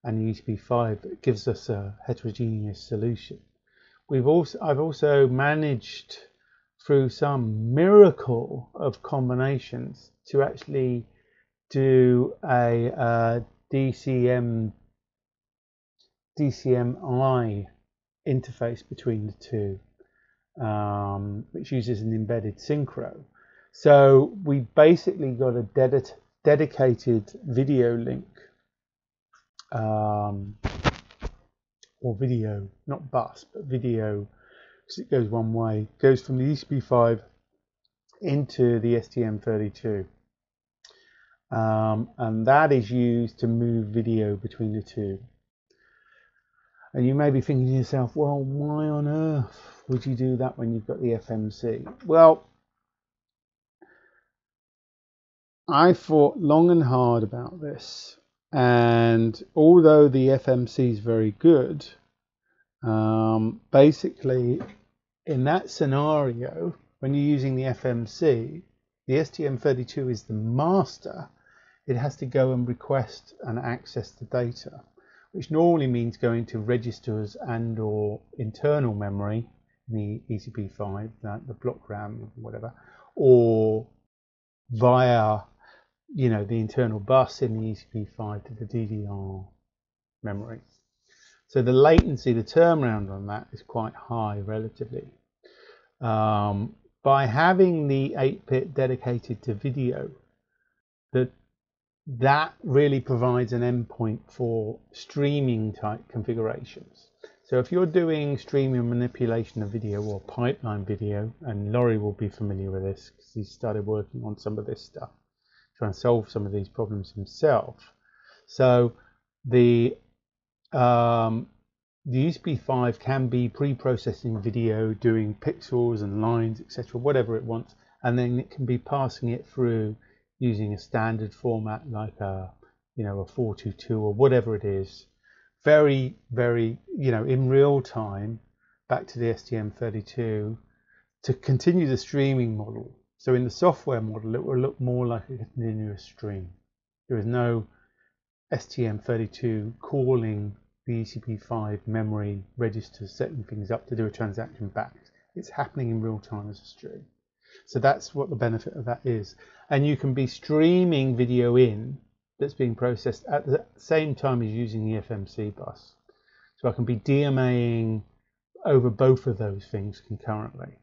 and the ECP5 that gives us a heterogeneous solution. We've also, I've also managed through some miracle of combinations to actually do a uh, DCM DCMI interface between the two, um, which uses an embedded synchro. So we basically got a ded dedicated video link um, or video, not bus, but video, because it goes one way, goes from the ECP5 into the STM32. Um, and that is used to move video between the two. And you may be thinking to yourself, well, why on earth would you do that when you've got the FMC? Well, I thought long and hard about this. And although the FMC is very good, um, basically in that scenario, when you're using the FMC, the STM32 is the master. It has to go and request and access the data, which normally means going to registers and or internal memory, in the ECP5, the block RAM, whatever, or via you know, the internal bus in the ECP5 to the DDR memory. So the latency, the turnaround on that is quite high relatively. Um, by having the 8-bit dedicated to video, that that really provides an endpoint for streaming type configurations. So if you're doing streaming manipulation of video or pipeline video, and Laurie will be familiar with this because he started working on some of this stuff, trying to solve some of these problems himself. So the um, the ECP5 can be pre-processing video, doing pixels and lines, etc., whatever it wants, and then it can be passing it through using a standard format like a you know a 422 or whatever it is. Very, very, you know, in real time, back to the STM32 to continue the streaming model so in the software model, it will look more like a continuous stream. There is no STM32 calling the ECP5 memory register, setting things up to do a transaction back. It's happening in real time as a stream. So that's what the benefit of that is. And you can be streaming video in that's being processed at the same time as using the FMC bus. So I can be DMAing over both of those things concurrently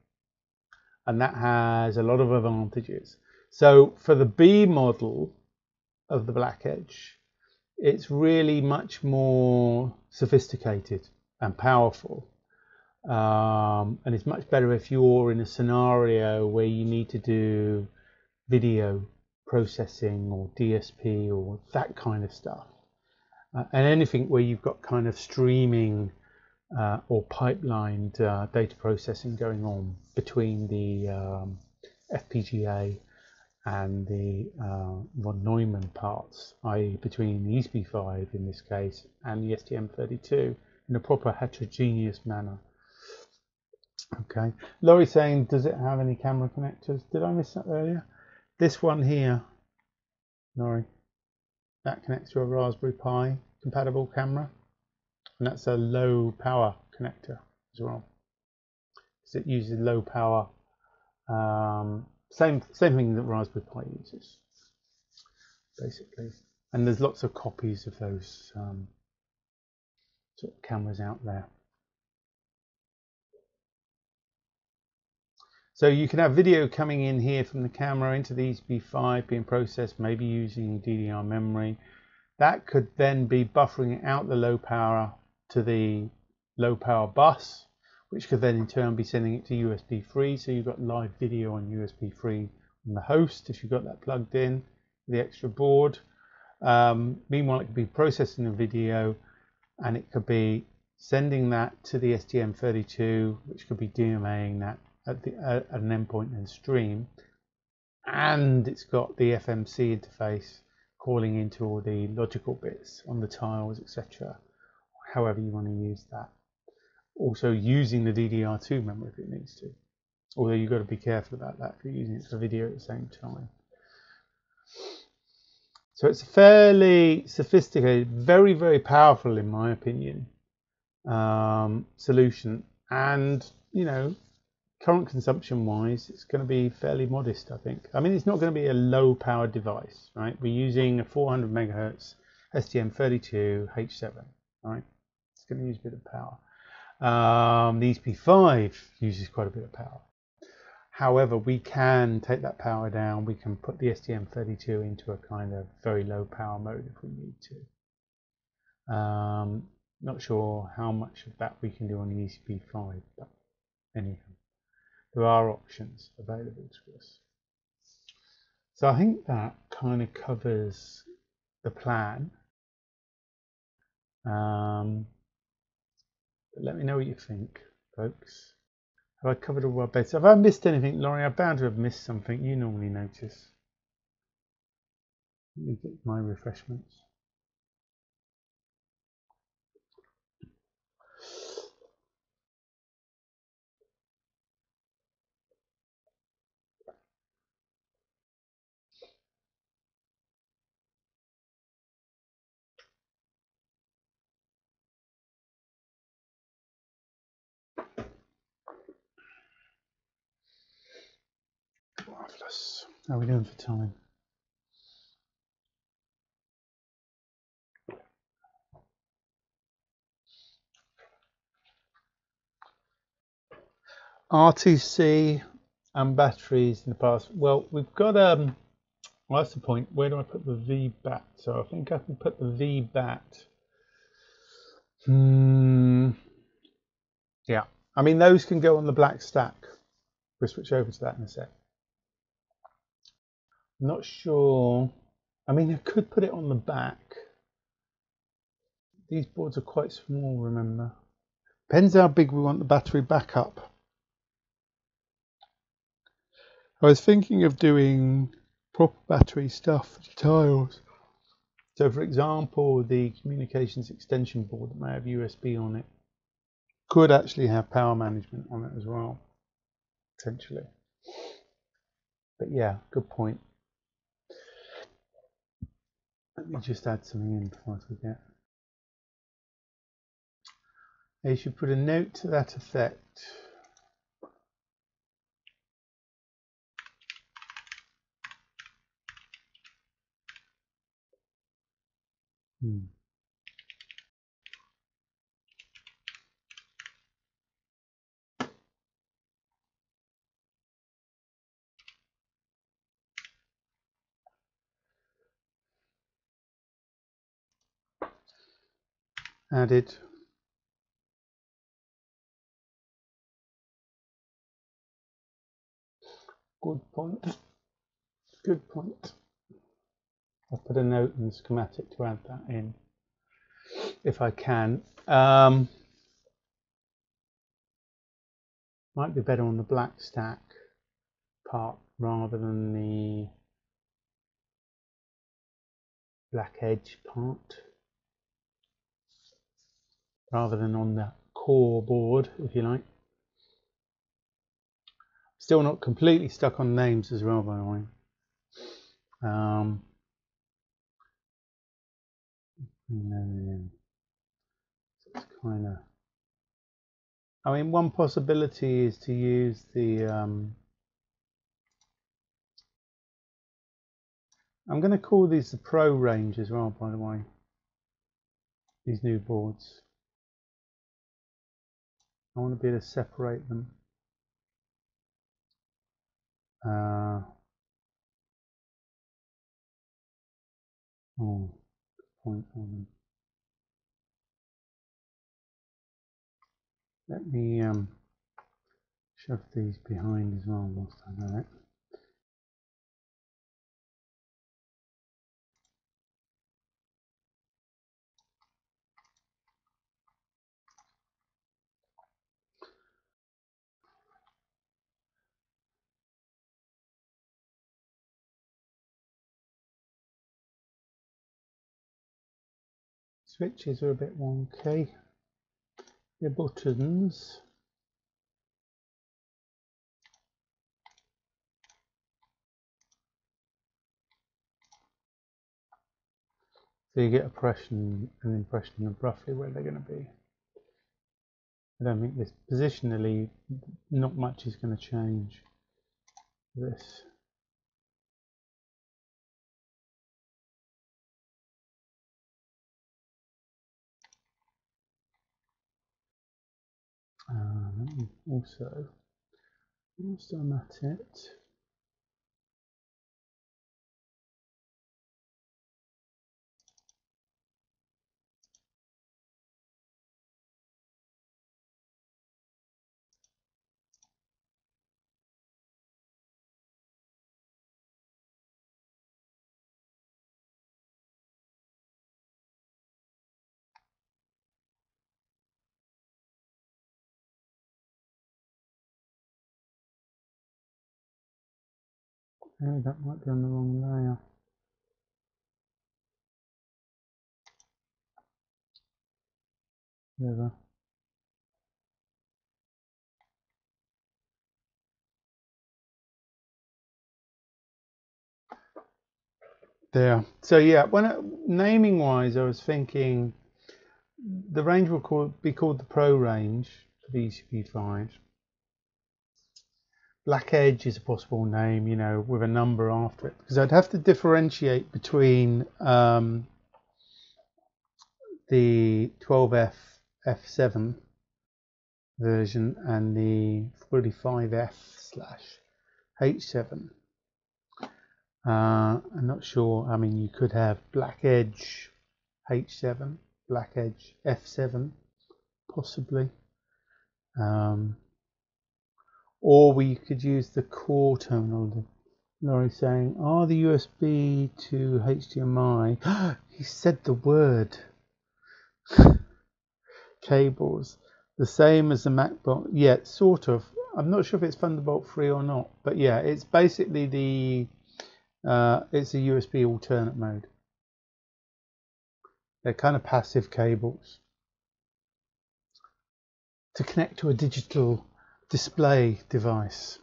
and that has a lot of advantages. So for the B model of the BlackEdge, it's really much more sophisticated and powerful. Um, and it's much better if you're in a scenario where you need to do video processing or DSP or that kind of stuff. Uh, and anything where you've got kind of streaming uh, or pipelined uh, data processing going on between the um, FPGA and the uh, von Neumann parts, i.e. between the ECP5 in this case and the STM32 in a proper heterogeneous manner. Okay, Laurie saying, does it have any camera connectors? Did I miss that earlier? This one here, Laurie, that connects to a Raspberry Pi compatible camera and that's a low power connector as well so it uses low power um, same same thing that Raspberry Pi uses basically and there's lots of copies of those um, sort of cameras out there So you can have video coming in here from the camera into the ECP5 being processed, maybe using DDR memory. That could then be buffering out the low power to the low power bus, which could then in turn be sending it to USB 3. So you've got live video on USB 3 on the host if you've got that plugged in, the extra board. Um, meanwhile, it could be processing the video and it could be sending that to the STM32, which could be DMAing that at, the, uh, at an endpoint and stream. And it's got the FMC interface calling into all the logical bits on the tiles, etc however you want to use that. Also using the DDR2 memory if it needs to. Although you've got to be careful about that if you're using it for video at the same time. So it's fairly sophisticated, very, very powerful, in my opinion, um, solution. And, you know, current consumption wise, it's going to be fairly modest, I think. I mean, it's not going to be a low powered device, right? We're using a 400 megahertz STM32 H7, right? It's going to use a bit of power. Um, the ECP5 uses quite a bit of power. However, we can take that power down. We can put the STM32 into a kind of very low power mode if we need to. Um, not sure how much of that we can do on the ECP5, but anyhow, there are options available to us. So I think that kind of covers the plan. Um, let me know what you think, folks. Have I covered all our bases? Have I missed anything, Laurie? I'm bound to have missed something. You normally notice. Let me get my refreshments. How are we doing for time? RTC and batteries in the past. Well, we've got um. Well, that's the point. Where do I put the VBAT? So I think I can put the VBAT. Hmm. Yeah. I mean, those can go on the BlackStack. We'll switch over to that in a sec. Not sure. I mean, I could put it on the back. These boards are quite small, remember. Depends how big we want the battery backup. I was thinking of doing proper battery stuff for the tiles. So for example, the communications extension board that may have USB on it could actually have power management on it as well, potentially. But yeah, good point. Let me just add something in before I forget. You should put a note to that effect. Hmm. Added. Good point. Good point. I'll put a note in the schematic to add that in if I can. Um, might be better on the BlackStack part rather than the BlackEdge part rather than on the core board if you like. Still not completely stuck on names as well by the way. Um, it's kind of I mean one possibility is to use the um, I'm going to call these the Pro range as well by the way these new boards I want to be able to separate them uh, oh point on them. Let me um, shove these behind as well whilst I know it. Switches are a bit wonky. The buttons. So you get a impression, an impression of roughly where they're going to be. I don't think this positionally, not much is going to change this. Um, also Almost done that it. Oh, that might be on the wrong layer. Whatever. There. So yeah, when naming wise, I was thinking the range will call, be called the Pro range for the ECP5. BlackEdge is a possible name, you know, with a number after it, because I'd have to differentiate between um, the 12F F7 version and the 45F slash H7. Uh, I'm not sure. I mean, you could have BlackEdge H7, BlackEdge F7, possibly. Um, or we could use the core terminal. Laurie saying, are the USB to HDMI? [gasps] he said the word. [laughs] Cables. The same as the MacBook. Yeah, sort of. I'm not sure if it's Thunderbolt 3 or not. But yeah, it's basically the... Uh, it's a USB alternate mode. They're kind of passive cables to connect to a digital display device.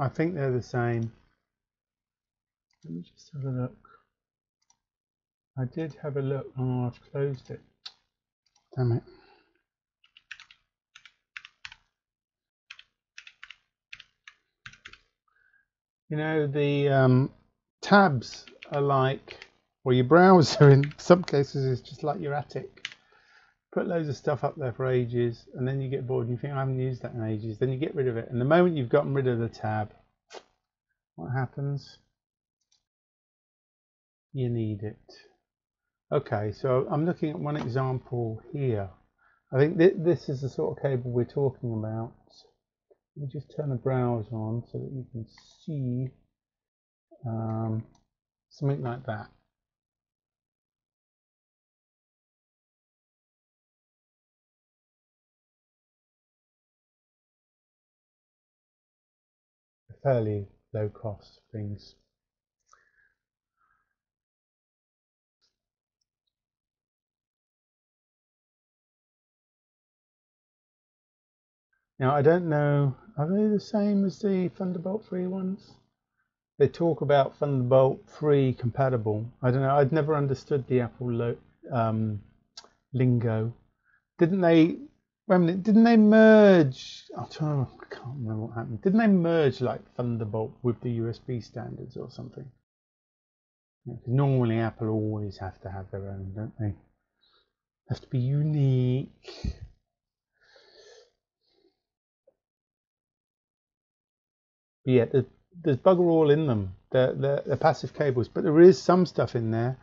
I think they're the same. Let me just have a look. I did have a look. Oh, I've closed it. Damn it. You know, the um, tabs are like, or your browser [laughs] in some cases is just like your attic. Put loads of stuff up there for ages and then you get bored and you think, I haven't used that in ages. Then you get rid of it. And the moment you've gotten rid of the tab, what happens? You need it. Okay, so I'm looking at one example here. I think th this is the sort of cable we're talking about. Let me just turn the browser on so that you can see um, something like that. Fairly low cost things. Now I don't know, are they the same as the Thunderbolt 3 ones? They talk about Thunderbolt 3 compatible. I don't know, I'd never understood the Apple um, lingo. Didn't they, minute, didn't they merge, I can't remember what happened. Didn't they merge like Thunderbolt with the USB standards or something? Because normally Apple always have to have their own, don't they? Have to be unique. But yeah, there's, bugger all in them. They're, passive cables, but there is some stuff in there.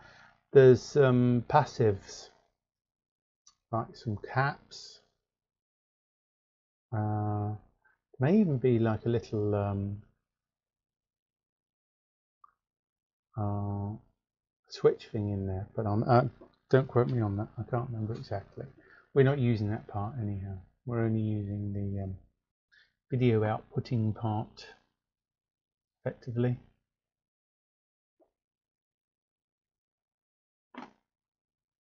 There's um, passives, like some caps. Uh, may even be like a little um, uh, switch thing in there, but I'm, uh, don't quote me on that. I can't remember exactly. We're not using that part anyhow. We're only using the um, video outputting part effectively.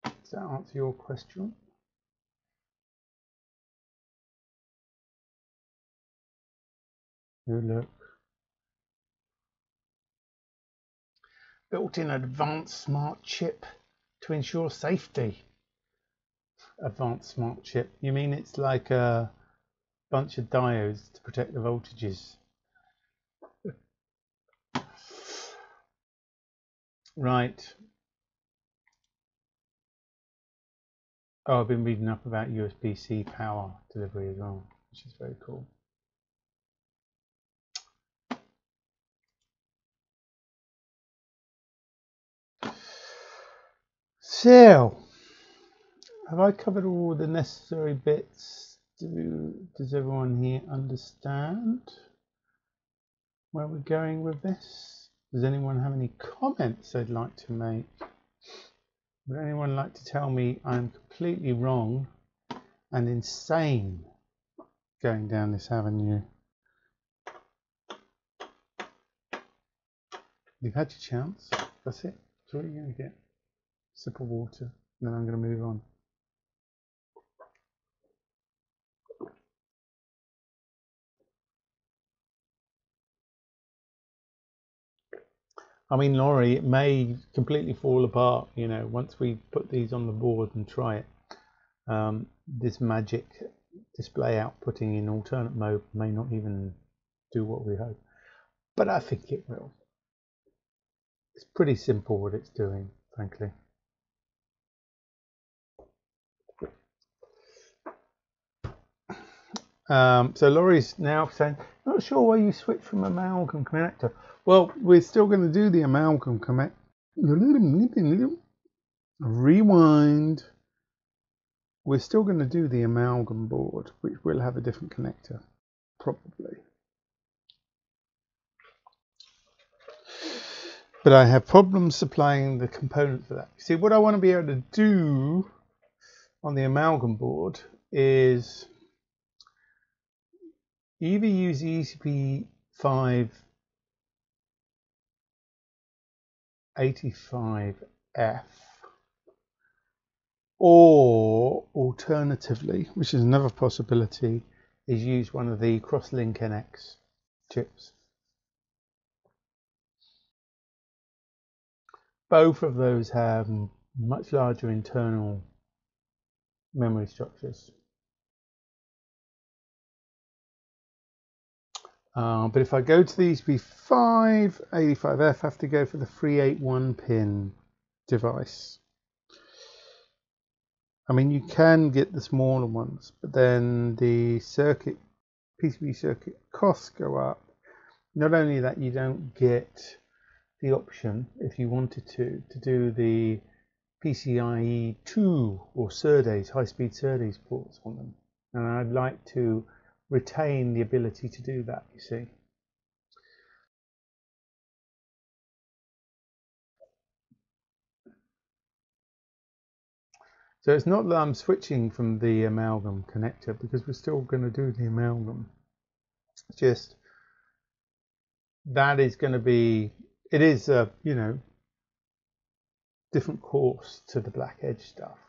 Does that answer your question? Look. built-in advanced smart chip to ensure safety. Advanced smart chip. You mean it's like a bunch of diodes to protect the voltages? right. Oh, I've been reading up about USB-C power delivery as well, which is very cool. So, have I covered all the necessary bits? Do, does everyone here understand where we're going with this? Does anyone have any comments they'd like to make? Would anyone like to tell me I'm completely wrong and insane going down this avenue? You've had your chance. That's it. That's what you're going to get. Sip of water. And then I'm going to move on. I mean, Laurie, it may completely fall apart, you know, once we put these on the board and try it. Um, this magic display outputting in alternate mode may not even do what we hope, but I think it will. It's pretty simple what it's doing, frankly. Um, so Laurie's now saying, not sure why you switched from amalgam connector. Well, we're still going to do the amalgam connect. Rewind. We're still going to do the amalgam board, which will have a different connector, probably. But I have problems supplying the component for that. See, what I want to be able to do on the amalgam board is either use ECP5 85F or alternatively, which is another possibility, is use one of the CrossLink-NX chips. Both of those have much larger internal memory structures. Uh, but if I go to the ECP5, 85F, I have to go for the 381 pin device. I mean, you can get the smaller ones, but then the circuit, PCB circuit costs go up. Not only that, you don't get the option, if you wanted to, to do the PCIe 2 or SerDes, high-speed SerDes ports on them. And I'd like to retain the ability to do that, you see. So it's not that I'm switching from the amalgam connector because we're still going to do the amalgam. It's just that is going to be, it is a, you know, different course to the BlackEdge stuff.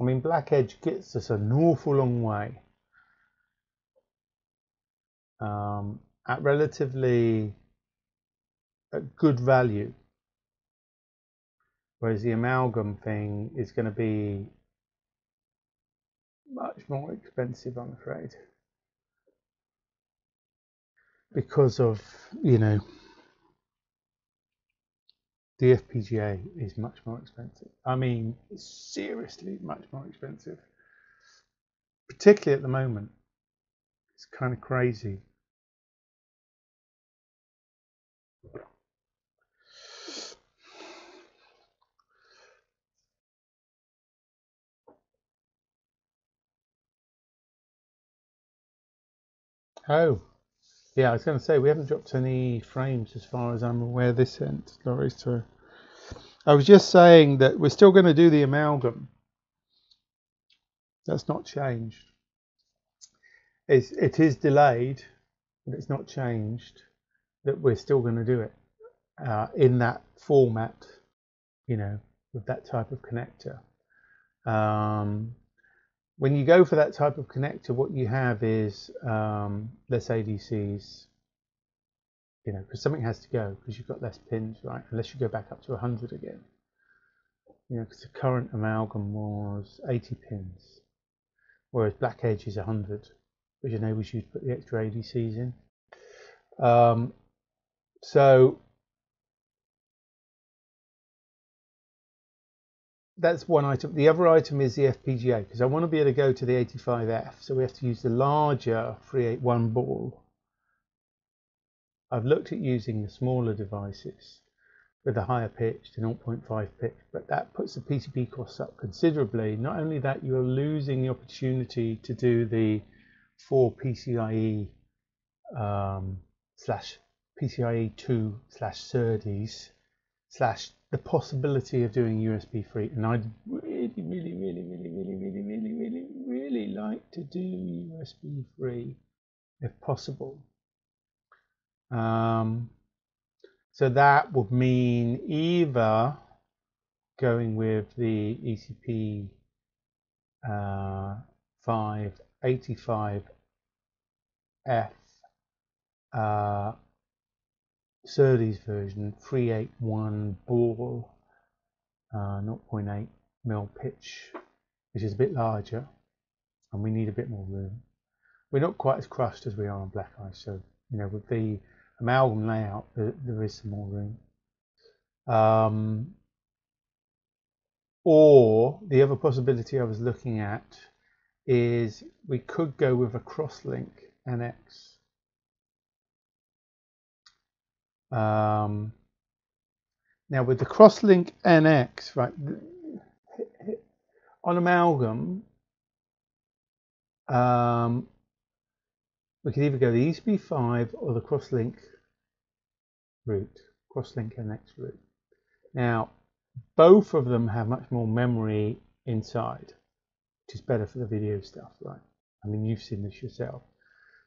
I mean, BlackEdge gets us an awful long way um, at relatively at good value, whereas the amalgam thing is going to be much more expensive, I'm afraid, because of you know the FPGA is much more expensive. I mean, seriously, much more expensive. Particularly at the moment. It's kind of crazy. Oh, yeah, I was going to say we haven't dropped any frames as far as I'm aware this end, Laurie. So I was just saying that we're still going to do the amalgam. That's not changed. It's, it is delayed, but it's not changed. That we're still going to do it uh, in that format, you know, with that type of connector. Um, when you go for that type of connector, what you have is um, less ADCs, you know, because something has to go because you've got less pins, right? Unless you go back up to 100 again. You know, because the current amalgam was 80 pins, whereas BlackEdge is 100, which enables you to put the extra ADCs in. Um, so that's one item. The other item is the FPGA because I want to be able to go to the 85F. So we have to use the larger 381 ball. I've looked at using the smaller devices with a higher pitch to 0.5 pitch, but that puts the PCB costs up considerably. Not only that, you're losing the opportunity to do the four PCIe um, slash PCIe 2 slash SerDes slash the possibility of doing USB free. And I'd really, really, really, really, really, really, really, really, really like to do USB free if possible. Um, so that would mean either going with the ECP uh, 585F uh, SerDes version 381 ball uh, 0.8 mil pitch which is a bit larger and we need a bit more room. We're not quite as crushed as we are on black ice so you know with the amalgam layout there, there is some more room. Um, or the other possibility I was looking at is we could go with a crosslink NX Um, now with the crosslink NX, right, on amalgam, um, we could either go the ECP5 or the crosslink route, CrossLink-NX route. Now, both of them have much more memory inside, which is better for the video stuff, right? I mean, you've seen this yourself.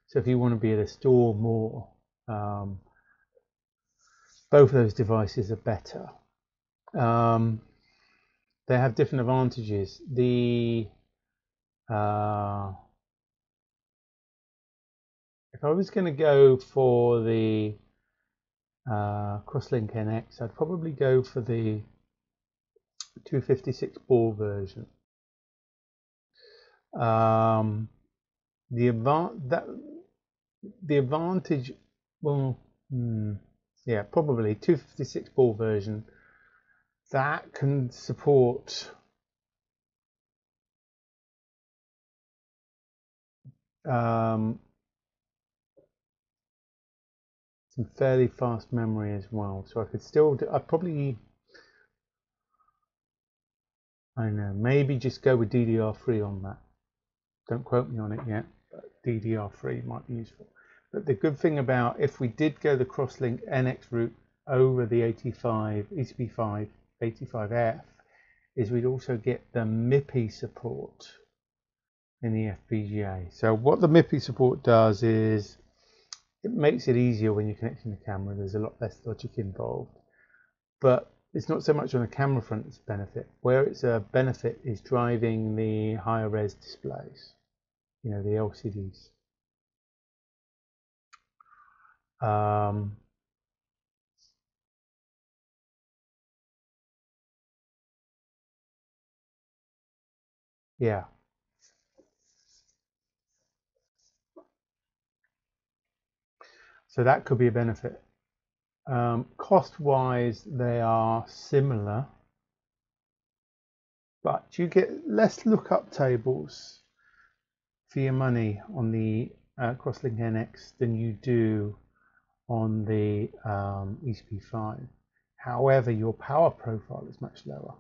So if you want to be able to store more, um, both of those devices are better. Um, they have different advantages. The uh, if I was going to go for the uh, CrossLink-NX, I'd probably go for the 256 ball version. Um, the advan that the advantage, well, hmm, yeah, probably 256 ball version that can support um, some fairly fast memory as well. So I could still, do, I probably, I know, maybe just go with DDR3 on that. Don't quote me on it yet, but DDR3 might be useful. But the good thing about if we did go the CrossLink-NX route over the 85 ECP5 85F is we'd also get the MIPI support in the FPGA. So what the MIPI support does is it makes it easier when you're connecting the camera. There's a lot less logic involved. But it's not so much on the camera front it's a benefit. Where it's a benefit is driving the higher res displays, you know, the LCDs. Um, yeah. So that could be a benefit. Um, cost wise, they are similar, but you get less lookup tables for your money on the uh, CrossLink-NX than you do on the um, ECP5. However, your power profile is much lower.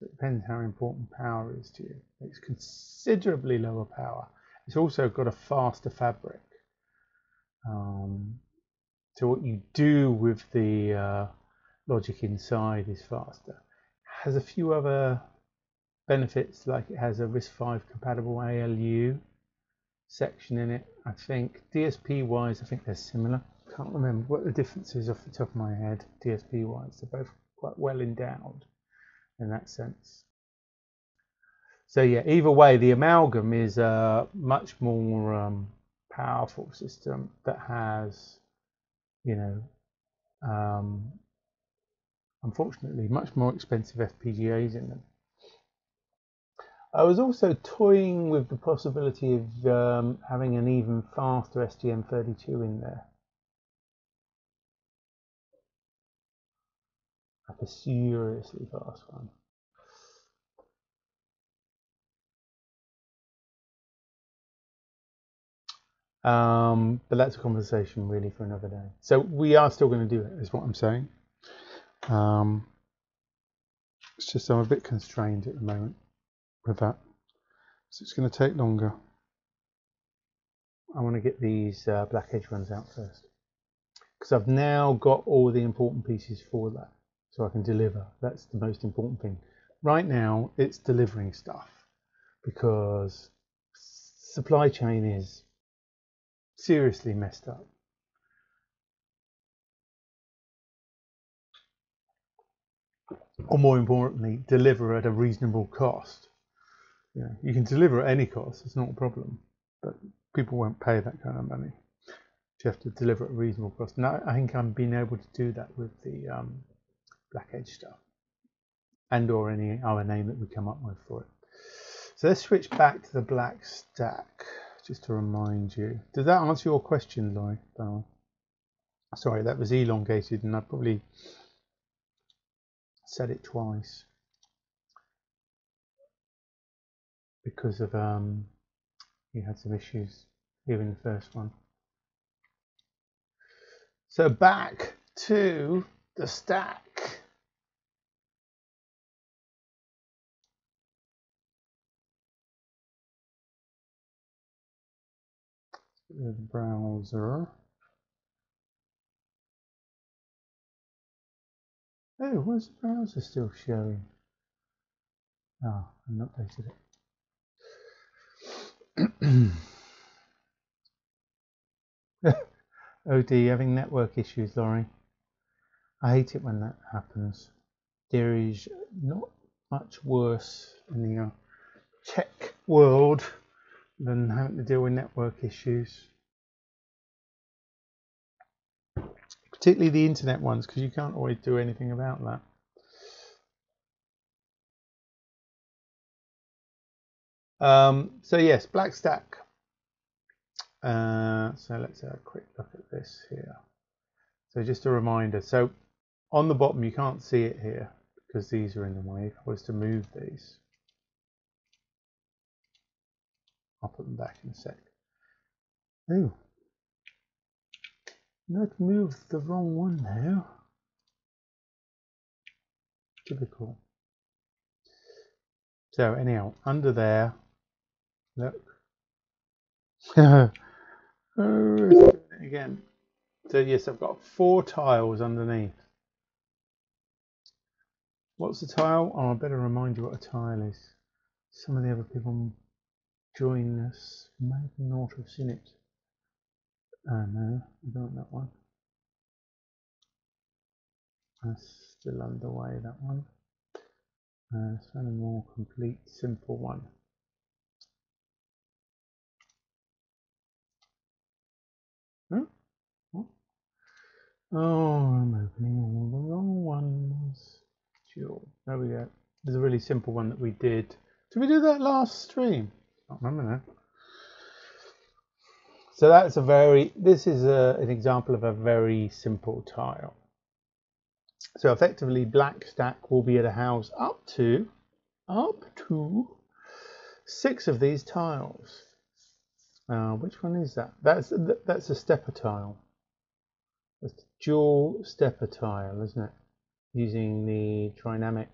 It depends how important power is to you. It's considerably lower power. It's also got a faster fabric. Um, so what you do with the uh, logic inside is faster. It has a few other benefits like it has a RISC-V compatible ALU section in it. I think DSP wise, I think they're similar. Can't remember what the difference is off the top of my head. DSP wise, they're both quite well endowed in that sense. So yeah, either way, the amalgam is a much more um, powerful system that has you know, um, unfortunately, much more expensive FPGAs in them. I was also toying with the possibility of um, having an even faster STM32 in there. Like a seriously fast one. Um, but that's a conversation really for another day. So we are still going to do it, is what I'm saying. Um, it's just I'm a bit constrained at the moment with that. So it's going to take longer. I want to get these uh, BlackEdge ones out first. Because I've now got all the important pieces for that. So I can deliver. That's the most important thing. Right now, it's delivering stuff. Because supply chain is seriously messed up. Or more importantly, deliver at a reasonable cost. Yeah, you can deliver at any cost, it's not a problem. But people won't pay that kind of money. You have to deliver at a reasonable cost. Now I think I'm being able to do that with the um, BlackEdge stuff. And or any other name that we come up with for it. So let's switch back to the BlackStack just to remind you. Does that answer your question, Laurie? Sorry, that was elongated and I probably said it twice because of um, you had some issues here in the first one. So back to the stack. the browser. Oh, where's the browser still showing? Oh, I updated it. [coughs] OD having network issues, Laurie. I hate it when that happens. There is not much worse in the uh, tech world than having to deal with network issues. Particularly the internet ones, because you can't always do anything about that. Um, so yes, BlackStack. Uh, so let's have a quick look at this here. So just a reminder. So on the bottom, you can't see it here because these are in the way. If I was to move these, I'll put them back in a sec. Not moved the wrong one now. Typical. So anyhow, under there, look. [laughs] oh, again. So yes, I've got four tiles underneath. What's the tile? Oh, I better remind you what a tile is. Some of the other people join us may not have seen it. Uh, no, I don't that one. That's still underway, that one. Uh, it's a more complete, simple one. Hmm? Oh, I'm opening all the wrong ones. Sure. There we go. There's a really simple one that we did. Did we do that last stream? I can't remember now. So that's a very, this is a, an example of a very simple tile. So effectively BlackStack will be at a house up to, up to six of these tiles. Uh, which one is that? That's, that's a stepper tile. That's dual stepper tile, isn't it? Using the Trinamic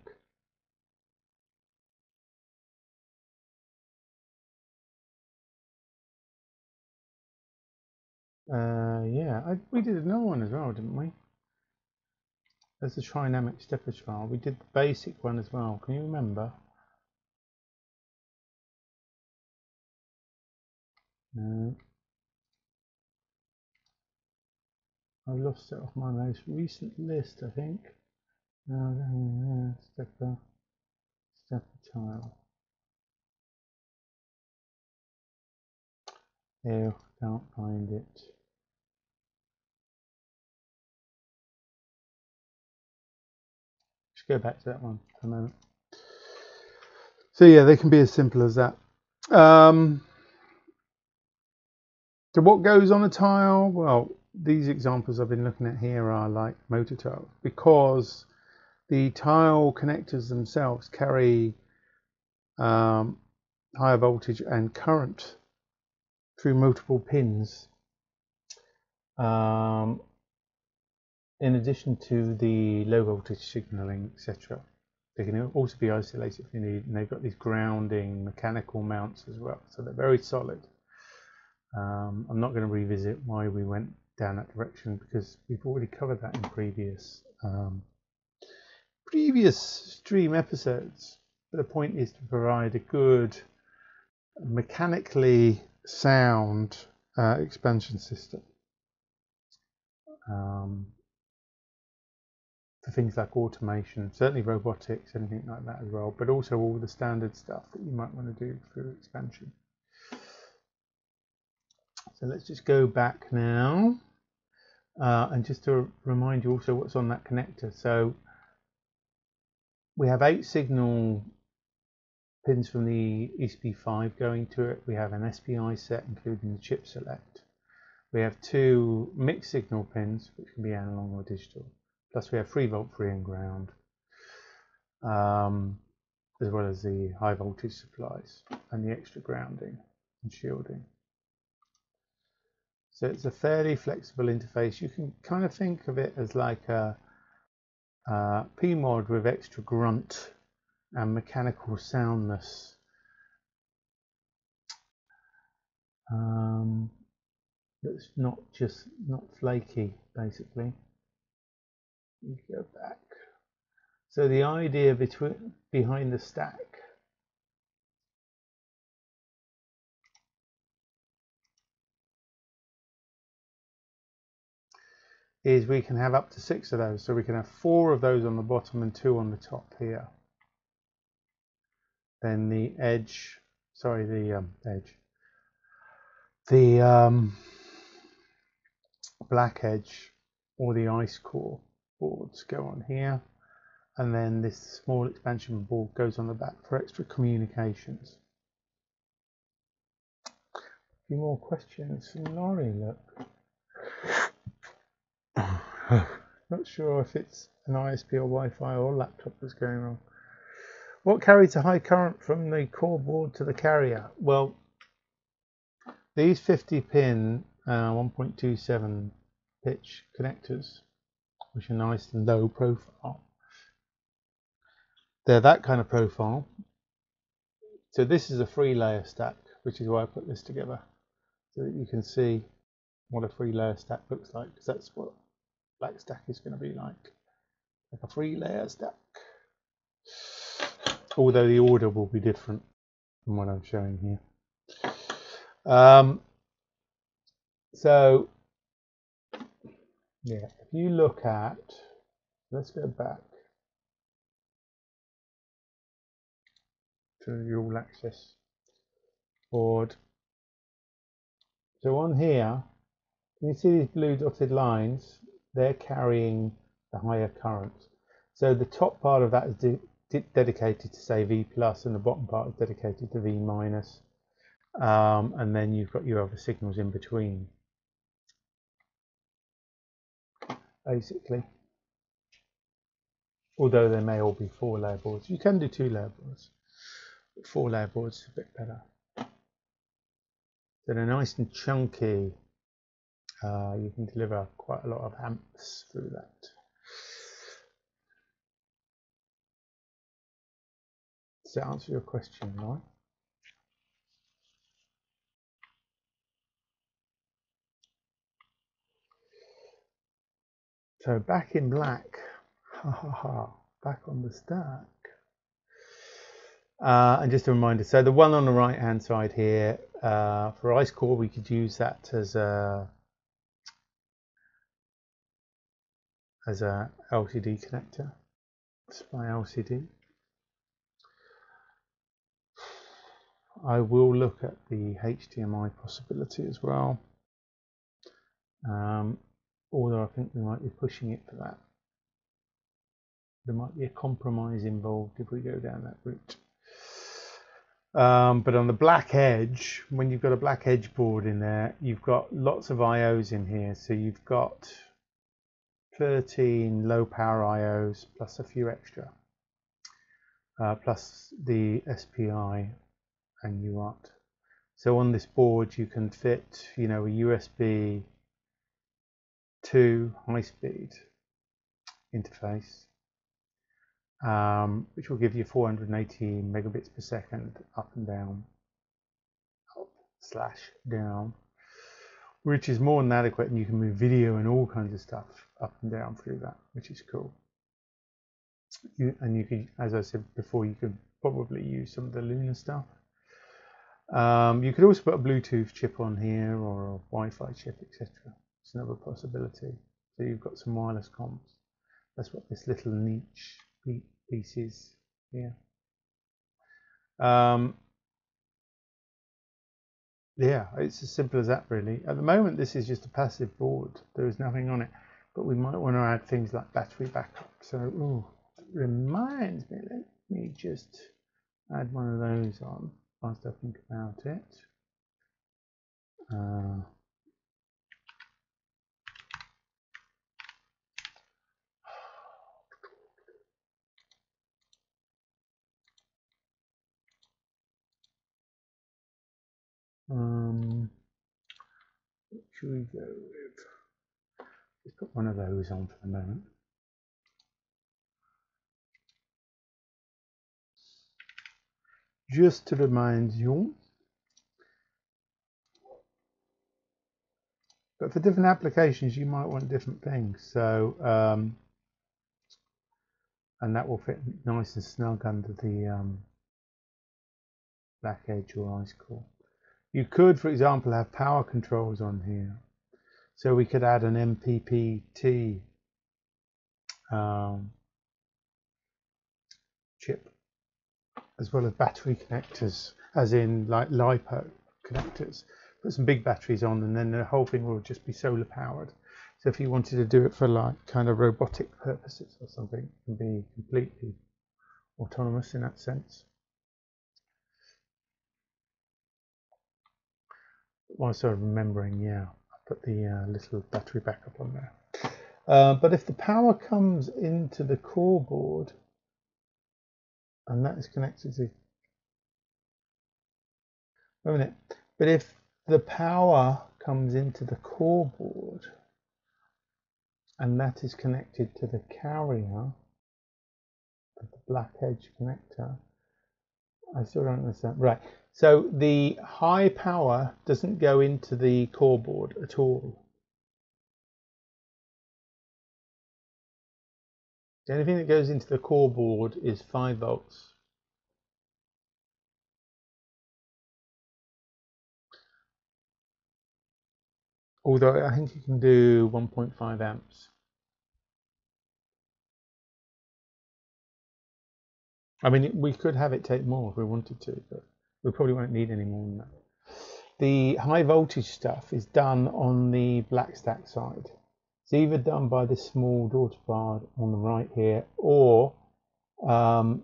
Uh, yeah, I, we did another one as well, didn't we? There's the Trinamic stepper trial. We did the basic one as well. Can you remember? No. I lost it off my most recent list, I think. No, uh, stepper, stepper tile. Ew, can't find it. Just go back to that one for a moment. So yeah, they can be as simple as that. Um, so what goes on a tile? Well, these examples I've been looking at here are like motor tiles because the tile connectors themselves carry um, higher voltage and current through multiple pins um, in addition to the low voltage signaling etc they can also be isolated if you need and they've got these grounding mechanical mounts as well so they're very solid. Um, I'm not going to revisit why we went down that direction because we've already covered that in previous um, previous stream episodes. But the point is to provide a good mechanically sound uh, expansion system um, for things like automation, certainly robotics, anything like that as well, but also all the standard stuff that you might want to do through expansion. Let's just go back now. Uh, and just to remind you also what's on that connector. So we have eight signal pins from the ECP5 going to it. We have an SPI set including the chip select. We have two mixed signal pins which can be analog or digital. Plus we have 3 volt free and ground um, as well as the high voltage supplies and the extra grounding and shielding. So it's a fairly flexible interface. You can kind of think of it as like a, a PMOD with extra grunt and mechanical soundness. Um, that's not just not flaky, basically. You go back. So the idea between behind the stack is we can have up to six of those. So we can have four of those on the bottom and two on the top here. Then the edge, sorry, the um, edge, the um, BlackEdge or the Ice Core boards go on here. And then this small expansion board goes on the back for extra communications. A few more questions Laurie, look. [sighs] Not sure if it's an ISP or Wi-Fi or laptop that's going wrong. What carries a high current from the core board to the carrier? Well, these 50 pin uh, 1.27 pitch connectors, which are nice and low profile, they're that kind of profile. So this is a three layer stack, which is why I put this together, so that you can see what a three layer stack looks like, because that's what BlackStack is going to be like like a three layer stack. Although the order will be different from what I'm showing here. Um, so yeah if you look at let's go back to the all access board. So on here can you see these blue dotted lines they're carrying the higher current. So the top part of that is de de dedicated to say V plus and the bottom part is dedicated to V minus. Um, and then you've got your other signals in between. Basically. Although they may all be four layer boards. You can do two layer boards. Four layer boards is a bit better. So they're nice and chunky uh, you can deliver quite a lot of amps through that. Does that answer your question, right? So back in black, [laughs] ha ha ha, back on the stack. Uh, and just a reminder, so the one on the right hand side here, uh, for Ice Core, we could use that as a as a LCD connector, display LCD. I will look at the HDMI possibility as well, um, although I think we might be pushing it for that. there might be a compromise involved if we go down that route. Um, but on the BlackEdge, when you've got a BlackEdge board in there, you've got lots of IOs in here. So you've got 13 low power IOs plus a few extra, uh, plus the SPI and UART. So on this board, you can fit, you know, a USB 2 high speed interface um, which will give you 480 megabits per second up and down, up slash down, which is more than adequate, and you can move video and all kinds of stuff up and down through that, which is cool. You, and you can, as I said before, you could probably use some of the Luna stuff. Um, you could also put a Bluetooth chip on here or a Wi-Fi chip, etc. It's another possibility. So you've got some wireless comms. That's what this little niche piece is here. Um, yeah, it's as simple as that really. At the moment this is just a passive board. There is nothing on it. But we might want to add things like battery backup. So, ooh, reminds me, let me just add one of those on whilst I think about it. Uh, Um, should we go with? Let's put one of those on for the moment. Just to remind you. But for different applications, you might want different things. So, um, and that will fit nice and snug under the um, BlackEdge or Ice Core. You could, for example, have power controls on here. So we could add an MPPT um, chip as well as battery connectors, as in like LiPo connectors. Put some big batteries on and then the whole thing will just be solar powered. So if you wanted to do it for like kind of robotic purposes or something, it can be completely autonomous in that sense. Whilst sort of remembering, yeah, I put the uh, little battery backup on there. Uh, but if the power comes into the core board, and that is connected to, wait a minute, but if the power comes into the core board, and that is connected to the carrier, the black edge connector, I still don't understand. Right. So the high power doesn't go into the core board at all. The only thing that goes into the core board is 5 volts. Although I think you can do 1.5 amps. I mean, we could have it take more if we wanted to, but we probably won't need any more than that. The high voltage stuff is done on the BlackStack side. It's either done by this small daughter bar on the right here, or um,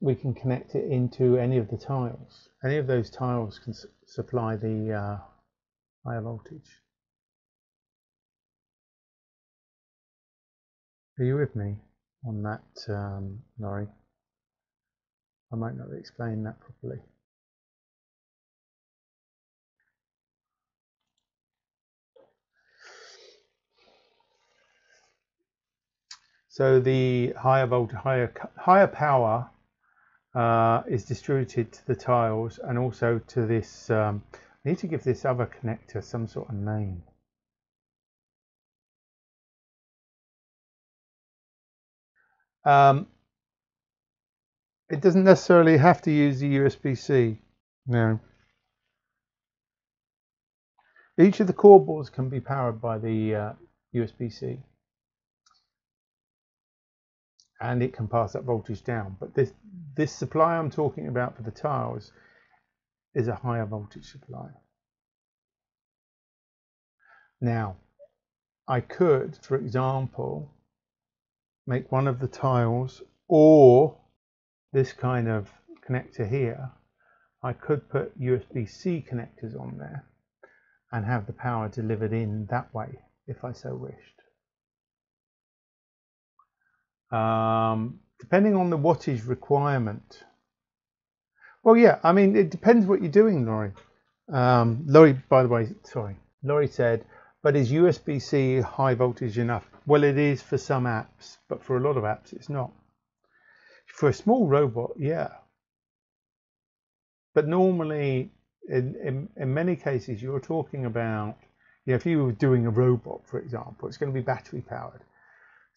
we can connect it into any of the tiles. Any of those tiles can su supply the uh, higher voltage. Are you with me on that, um, Laurie? I might not explain that properly. So the higher voltage, higher, higher power uh, is distributed to the tiles and also to this, um, I need to give this other connector some sort of name. Um, it doesn't necessarily have to use the USB-C. No. Each of the core boards can be powered by the uh, USB-C. And it can pass that voltage down. But this, this supply I'm talking about for the tiles is a higher voltage supply. Now, I could, for example, make one of the tiles or this kind of connector here, I could put USB-C connectors on there and have the power delivered in that way if I so wished. Um, depending on the wattage requirement. Well, yeah, I mean, it depends what you're doing, Laurie. Um, Laurie, by the way, sorry, Laurie said, but is USB-C high voltage enough? Well, it is for some apps, but for a lot of apps, it's not. For a small robot, yeah. But normally, in, in, in many cases, you're talking about, you know, if you were doing a robot, for example, it's going to be battery powered.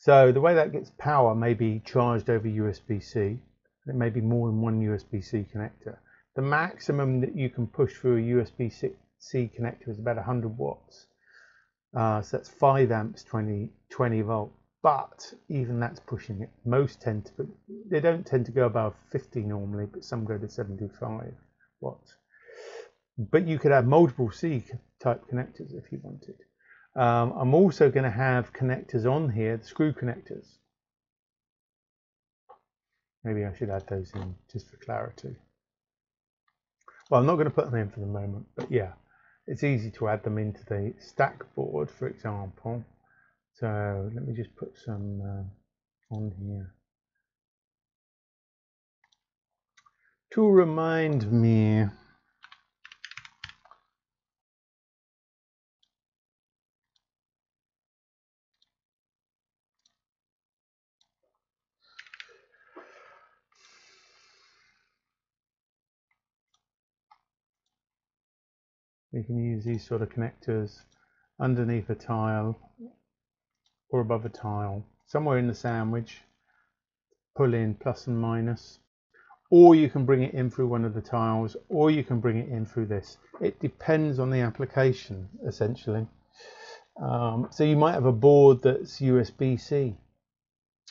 So the way that gets power may be charged over USB-C. It may be more than one USB-C connector. The maximum that you can push through a USB-C connector is about 100 watts. Uh, so that's 5 amps, 20, 20 volt. But even that's pushing it. Most tend to, they don't tend to go above 50 normally, but some go to 75 watts. But you could have multiple C type connectors if you wanted. Um, I'm also going to have connectors on here, the screw connectors. Maybe I should add those in just for clarity. Well, I'm not going to put them in for the moment, but yeah it's easy to add them into the stack board, for example. So let me just put some uh, on here. To remind me you can use these sort of connectors underneath a tile or above a tile. Somewhere in the sandwich pull in plus and minus. Or you can bring it in through one of the tiles or you can bring it in through this. It depends on the application essentially. Um, so you might have a board that's USB-C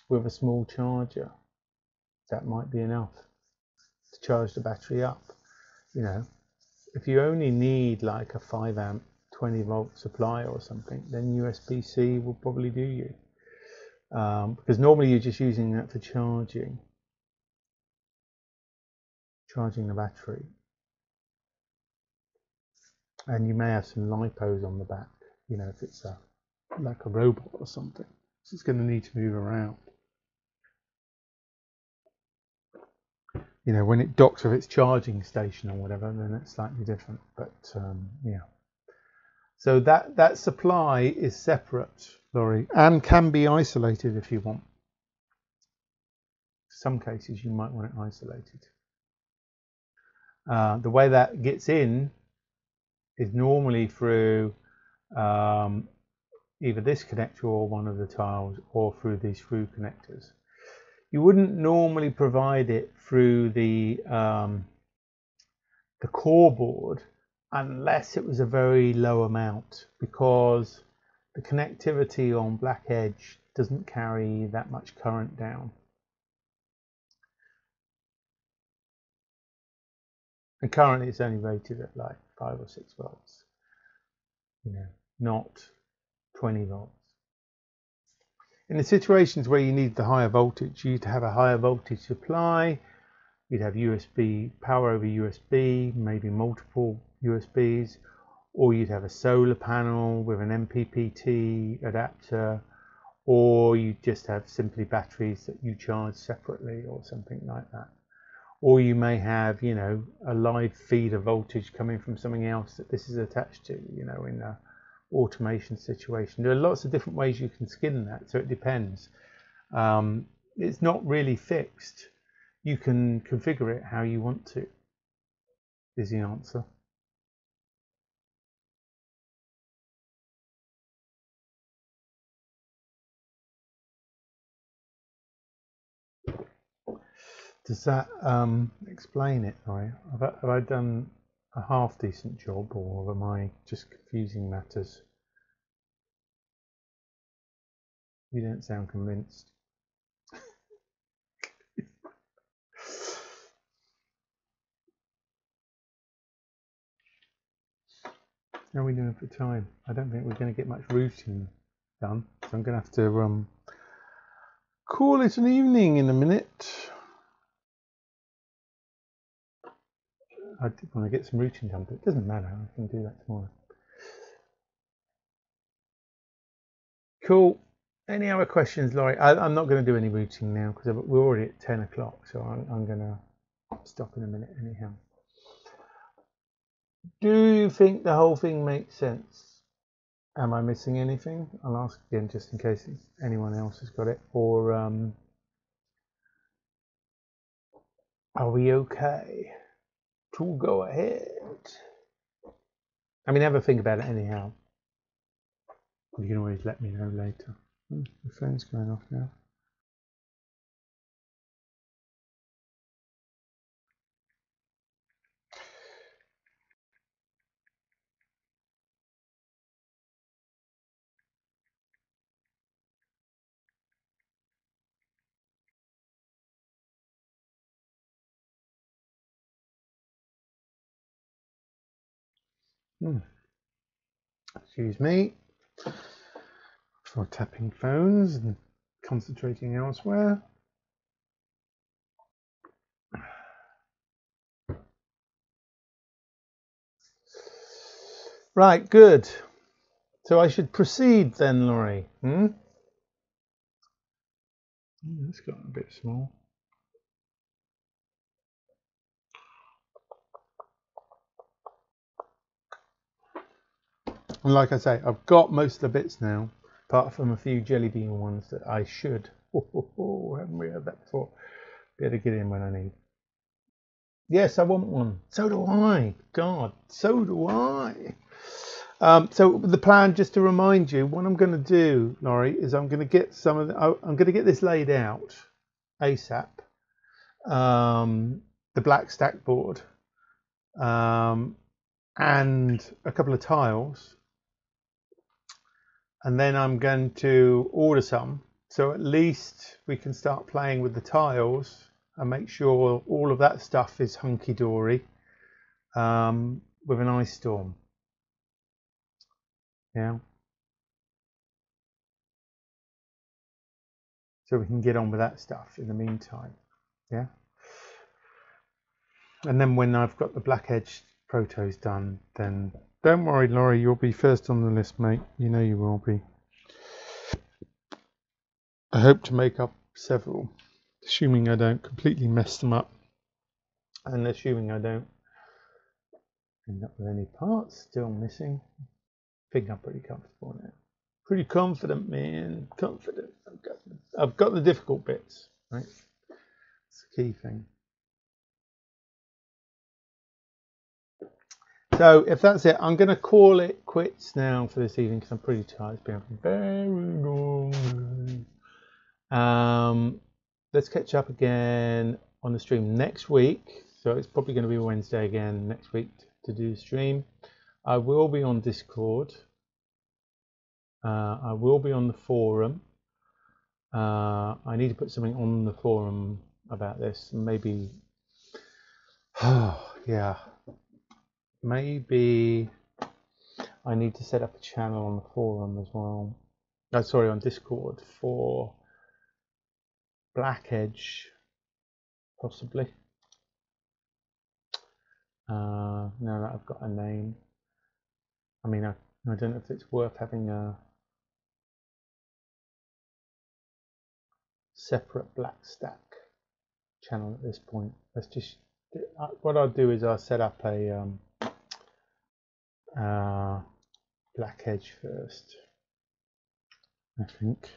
with a small charger. That might be enough to charge the battery up you know if you only need like a 5 amp 20 volt supply or something then USB-C will probably do you. Um, because normally you're just using that for charging. Charging the battery. And you may have some lipos on the back you know if it's a like a robot or something. So it's going to need to move around you know, when it docks with its charging station or whatever, then it's slightly different. But um, yeah. So that, that supply is separate, Laurie, and can be isolated if you want. some cases you might want it isolated. Uh, the way that gets in is normally through um, either this connector or one of the tiles or through these through connectors you wouldn't normally provide it through the um, the core board unless it was a very low amount because the connectivity on BlackEdge doesn't carry that much current down. And currently it's only rated at like 5 or 6 volts, you know, not 20 volts. In the situations where you need the higher voltage, you'd have a higher voltage supply, you'd have USB power over USB, maybe multiple USBs, or you'd have a solar panel with an MPPT adapter, or you just have simply batteries that you charge separately or something like that. Or you may have, you know, a live feeder voltage coming from something else that this is attached to, you know, in a automation situation. There are lots of different ways you can skin that, so it depends. Um, it's not really fixed. You can configure it how you want to, is the answer. Does that um, explain it? Right? Have, I, have I done a half decent job or am I just confusing matters? You don't sound convinced. [laughs] How are we doing for time? I don't think we're going to get much routing done, so I'm going to have to um, call it an evening in a minute. I want to get some routing done, but it doesn't matter. I can do that tomorrow. Cool. Any other questions, Laurie? I, am not going to do any routing now because we're already at 10 o'clock, so I'm, I'm going to stop in a minute anyhow. Do you think the whole thing makes sense? Am I missing anything? I'll ask again just in case anyone else has got it. Or um, are we okay to go ahead? I mean, have a think about it anyhow. You can always let me know later. Oh, the phone's going off now. Hmm. Excuse me for tapping phones and concentrating elsewhere. Right, good. So I should proceed then, Laurie. Hmm? That's got a bit small. And like I say, I've got most of the bits now, apart from a few jelly bean ones that I should. [laughs] Oh, haven't we had that before? be Better get in when I need. Yes, I want one. So do I. God, so do I. Um, so the plan, just to remind you, what I'm going to do, Laurie, is I'm going to get some of the, I'm going to get this laid out ASAP. Um, the BlackStack board um, and a couple of tiles and then I'm going to order some. So at least we can start playing with the tiles and make sure all of that stuff is hunky-dory um, with an IceStorm. Yeah. So we can get on with that stuff in the meantime. Yeah. And then when I've got the BlackEdge protos done then don't worry, Laurie, you'll be first on the list, mate. You know you will be. I hope to make up several, assuming I don't completely mess them up. And assuming I don't end up with any parts still missing. I think I'm pretty comfortable now. Pretty confident, man. Confident. I've got, I've got the difficult bits, right? It's the key thing. So if that's it, I'm going to call it quits now for this evening because I'm pretty tired. It's been very long um, let's catch up again on the stream next week. So it's probably going to be Wednesday again next week to do the stream. I will be on Discord. Uh, I will be on the forum. Uh, I need to put something on the forum about this. Maybe, [sighs] yeah, maybe I need to set up a channel on the forum as well. No, sorry, on Discord for BlackEdge, possibly. Uh, now that I've got a name, I mean, I, I don't know if it's worth having a separate BlackStack channel at this point. Let's just uh, what I'll do is I'll set up a um, uh, BlackEdge first I think.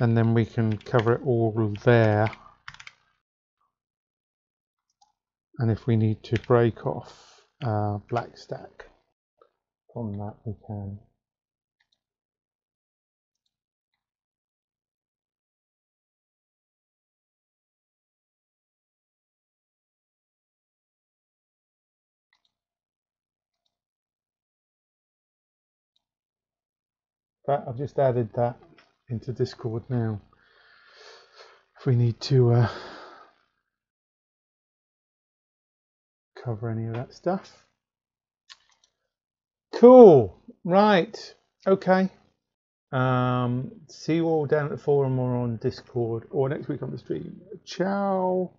And then we can cover it all there. And if we need to break off uh, BlackStack from that we can I've just added that into Discord now. If we need to uh, cover any of that stuff. Cool. Right. Okay. Um, see you all down at the forum or on Discord or next week on the stream. Ciao.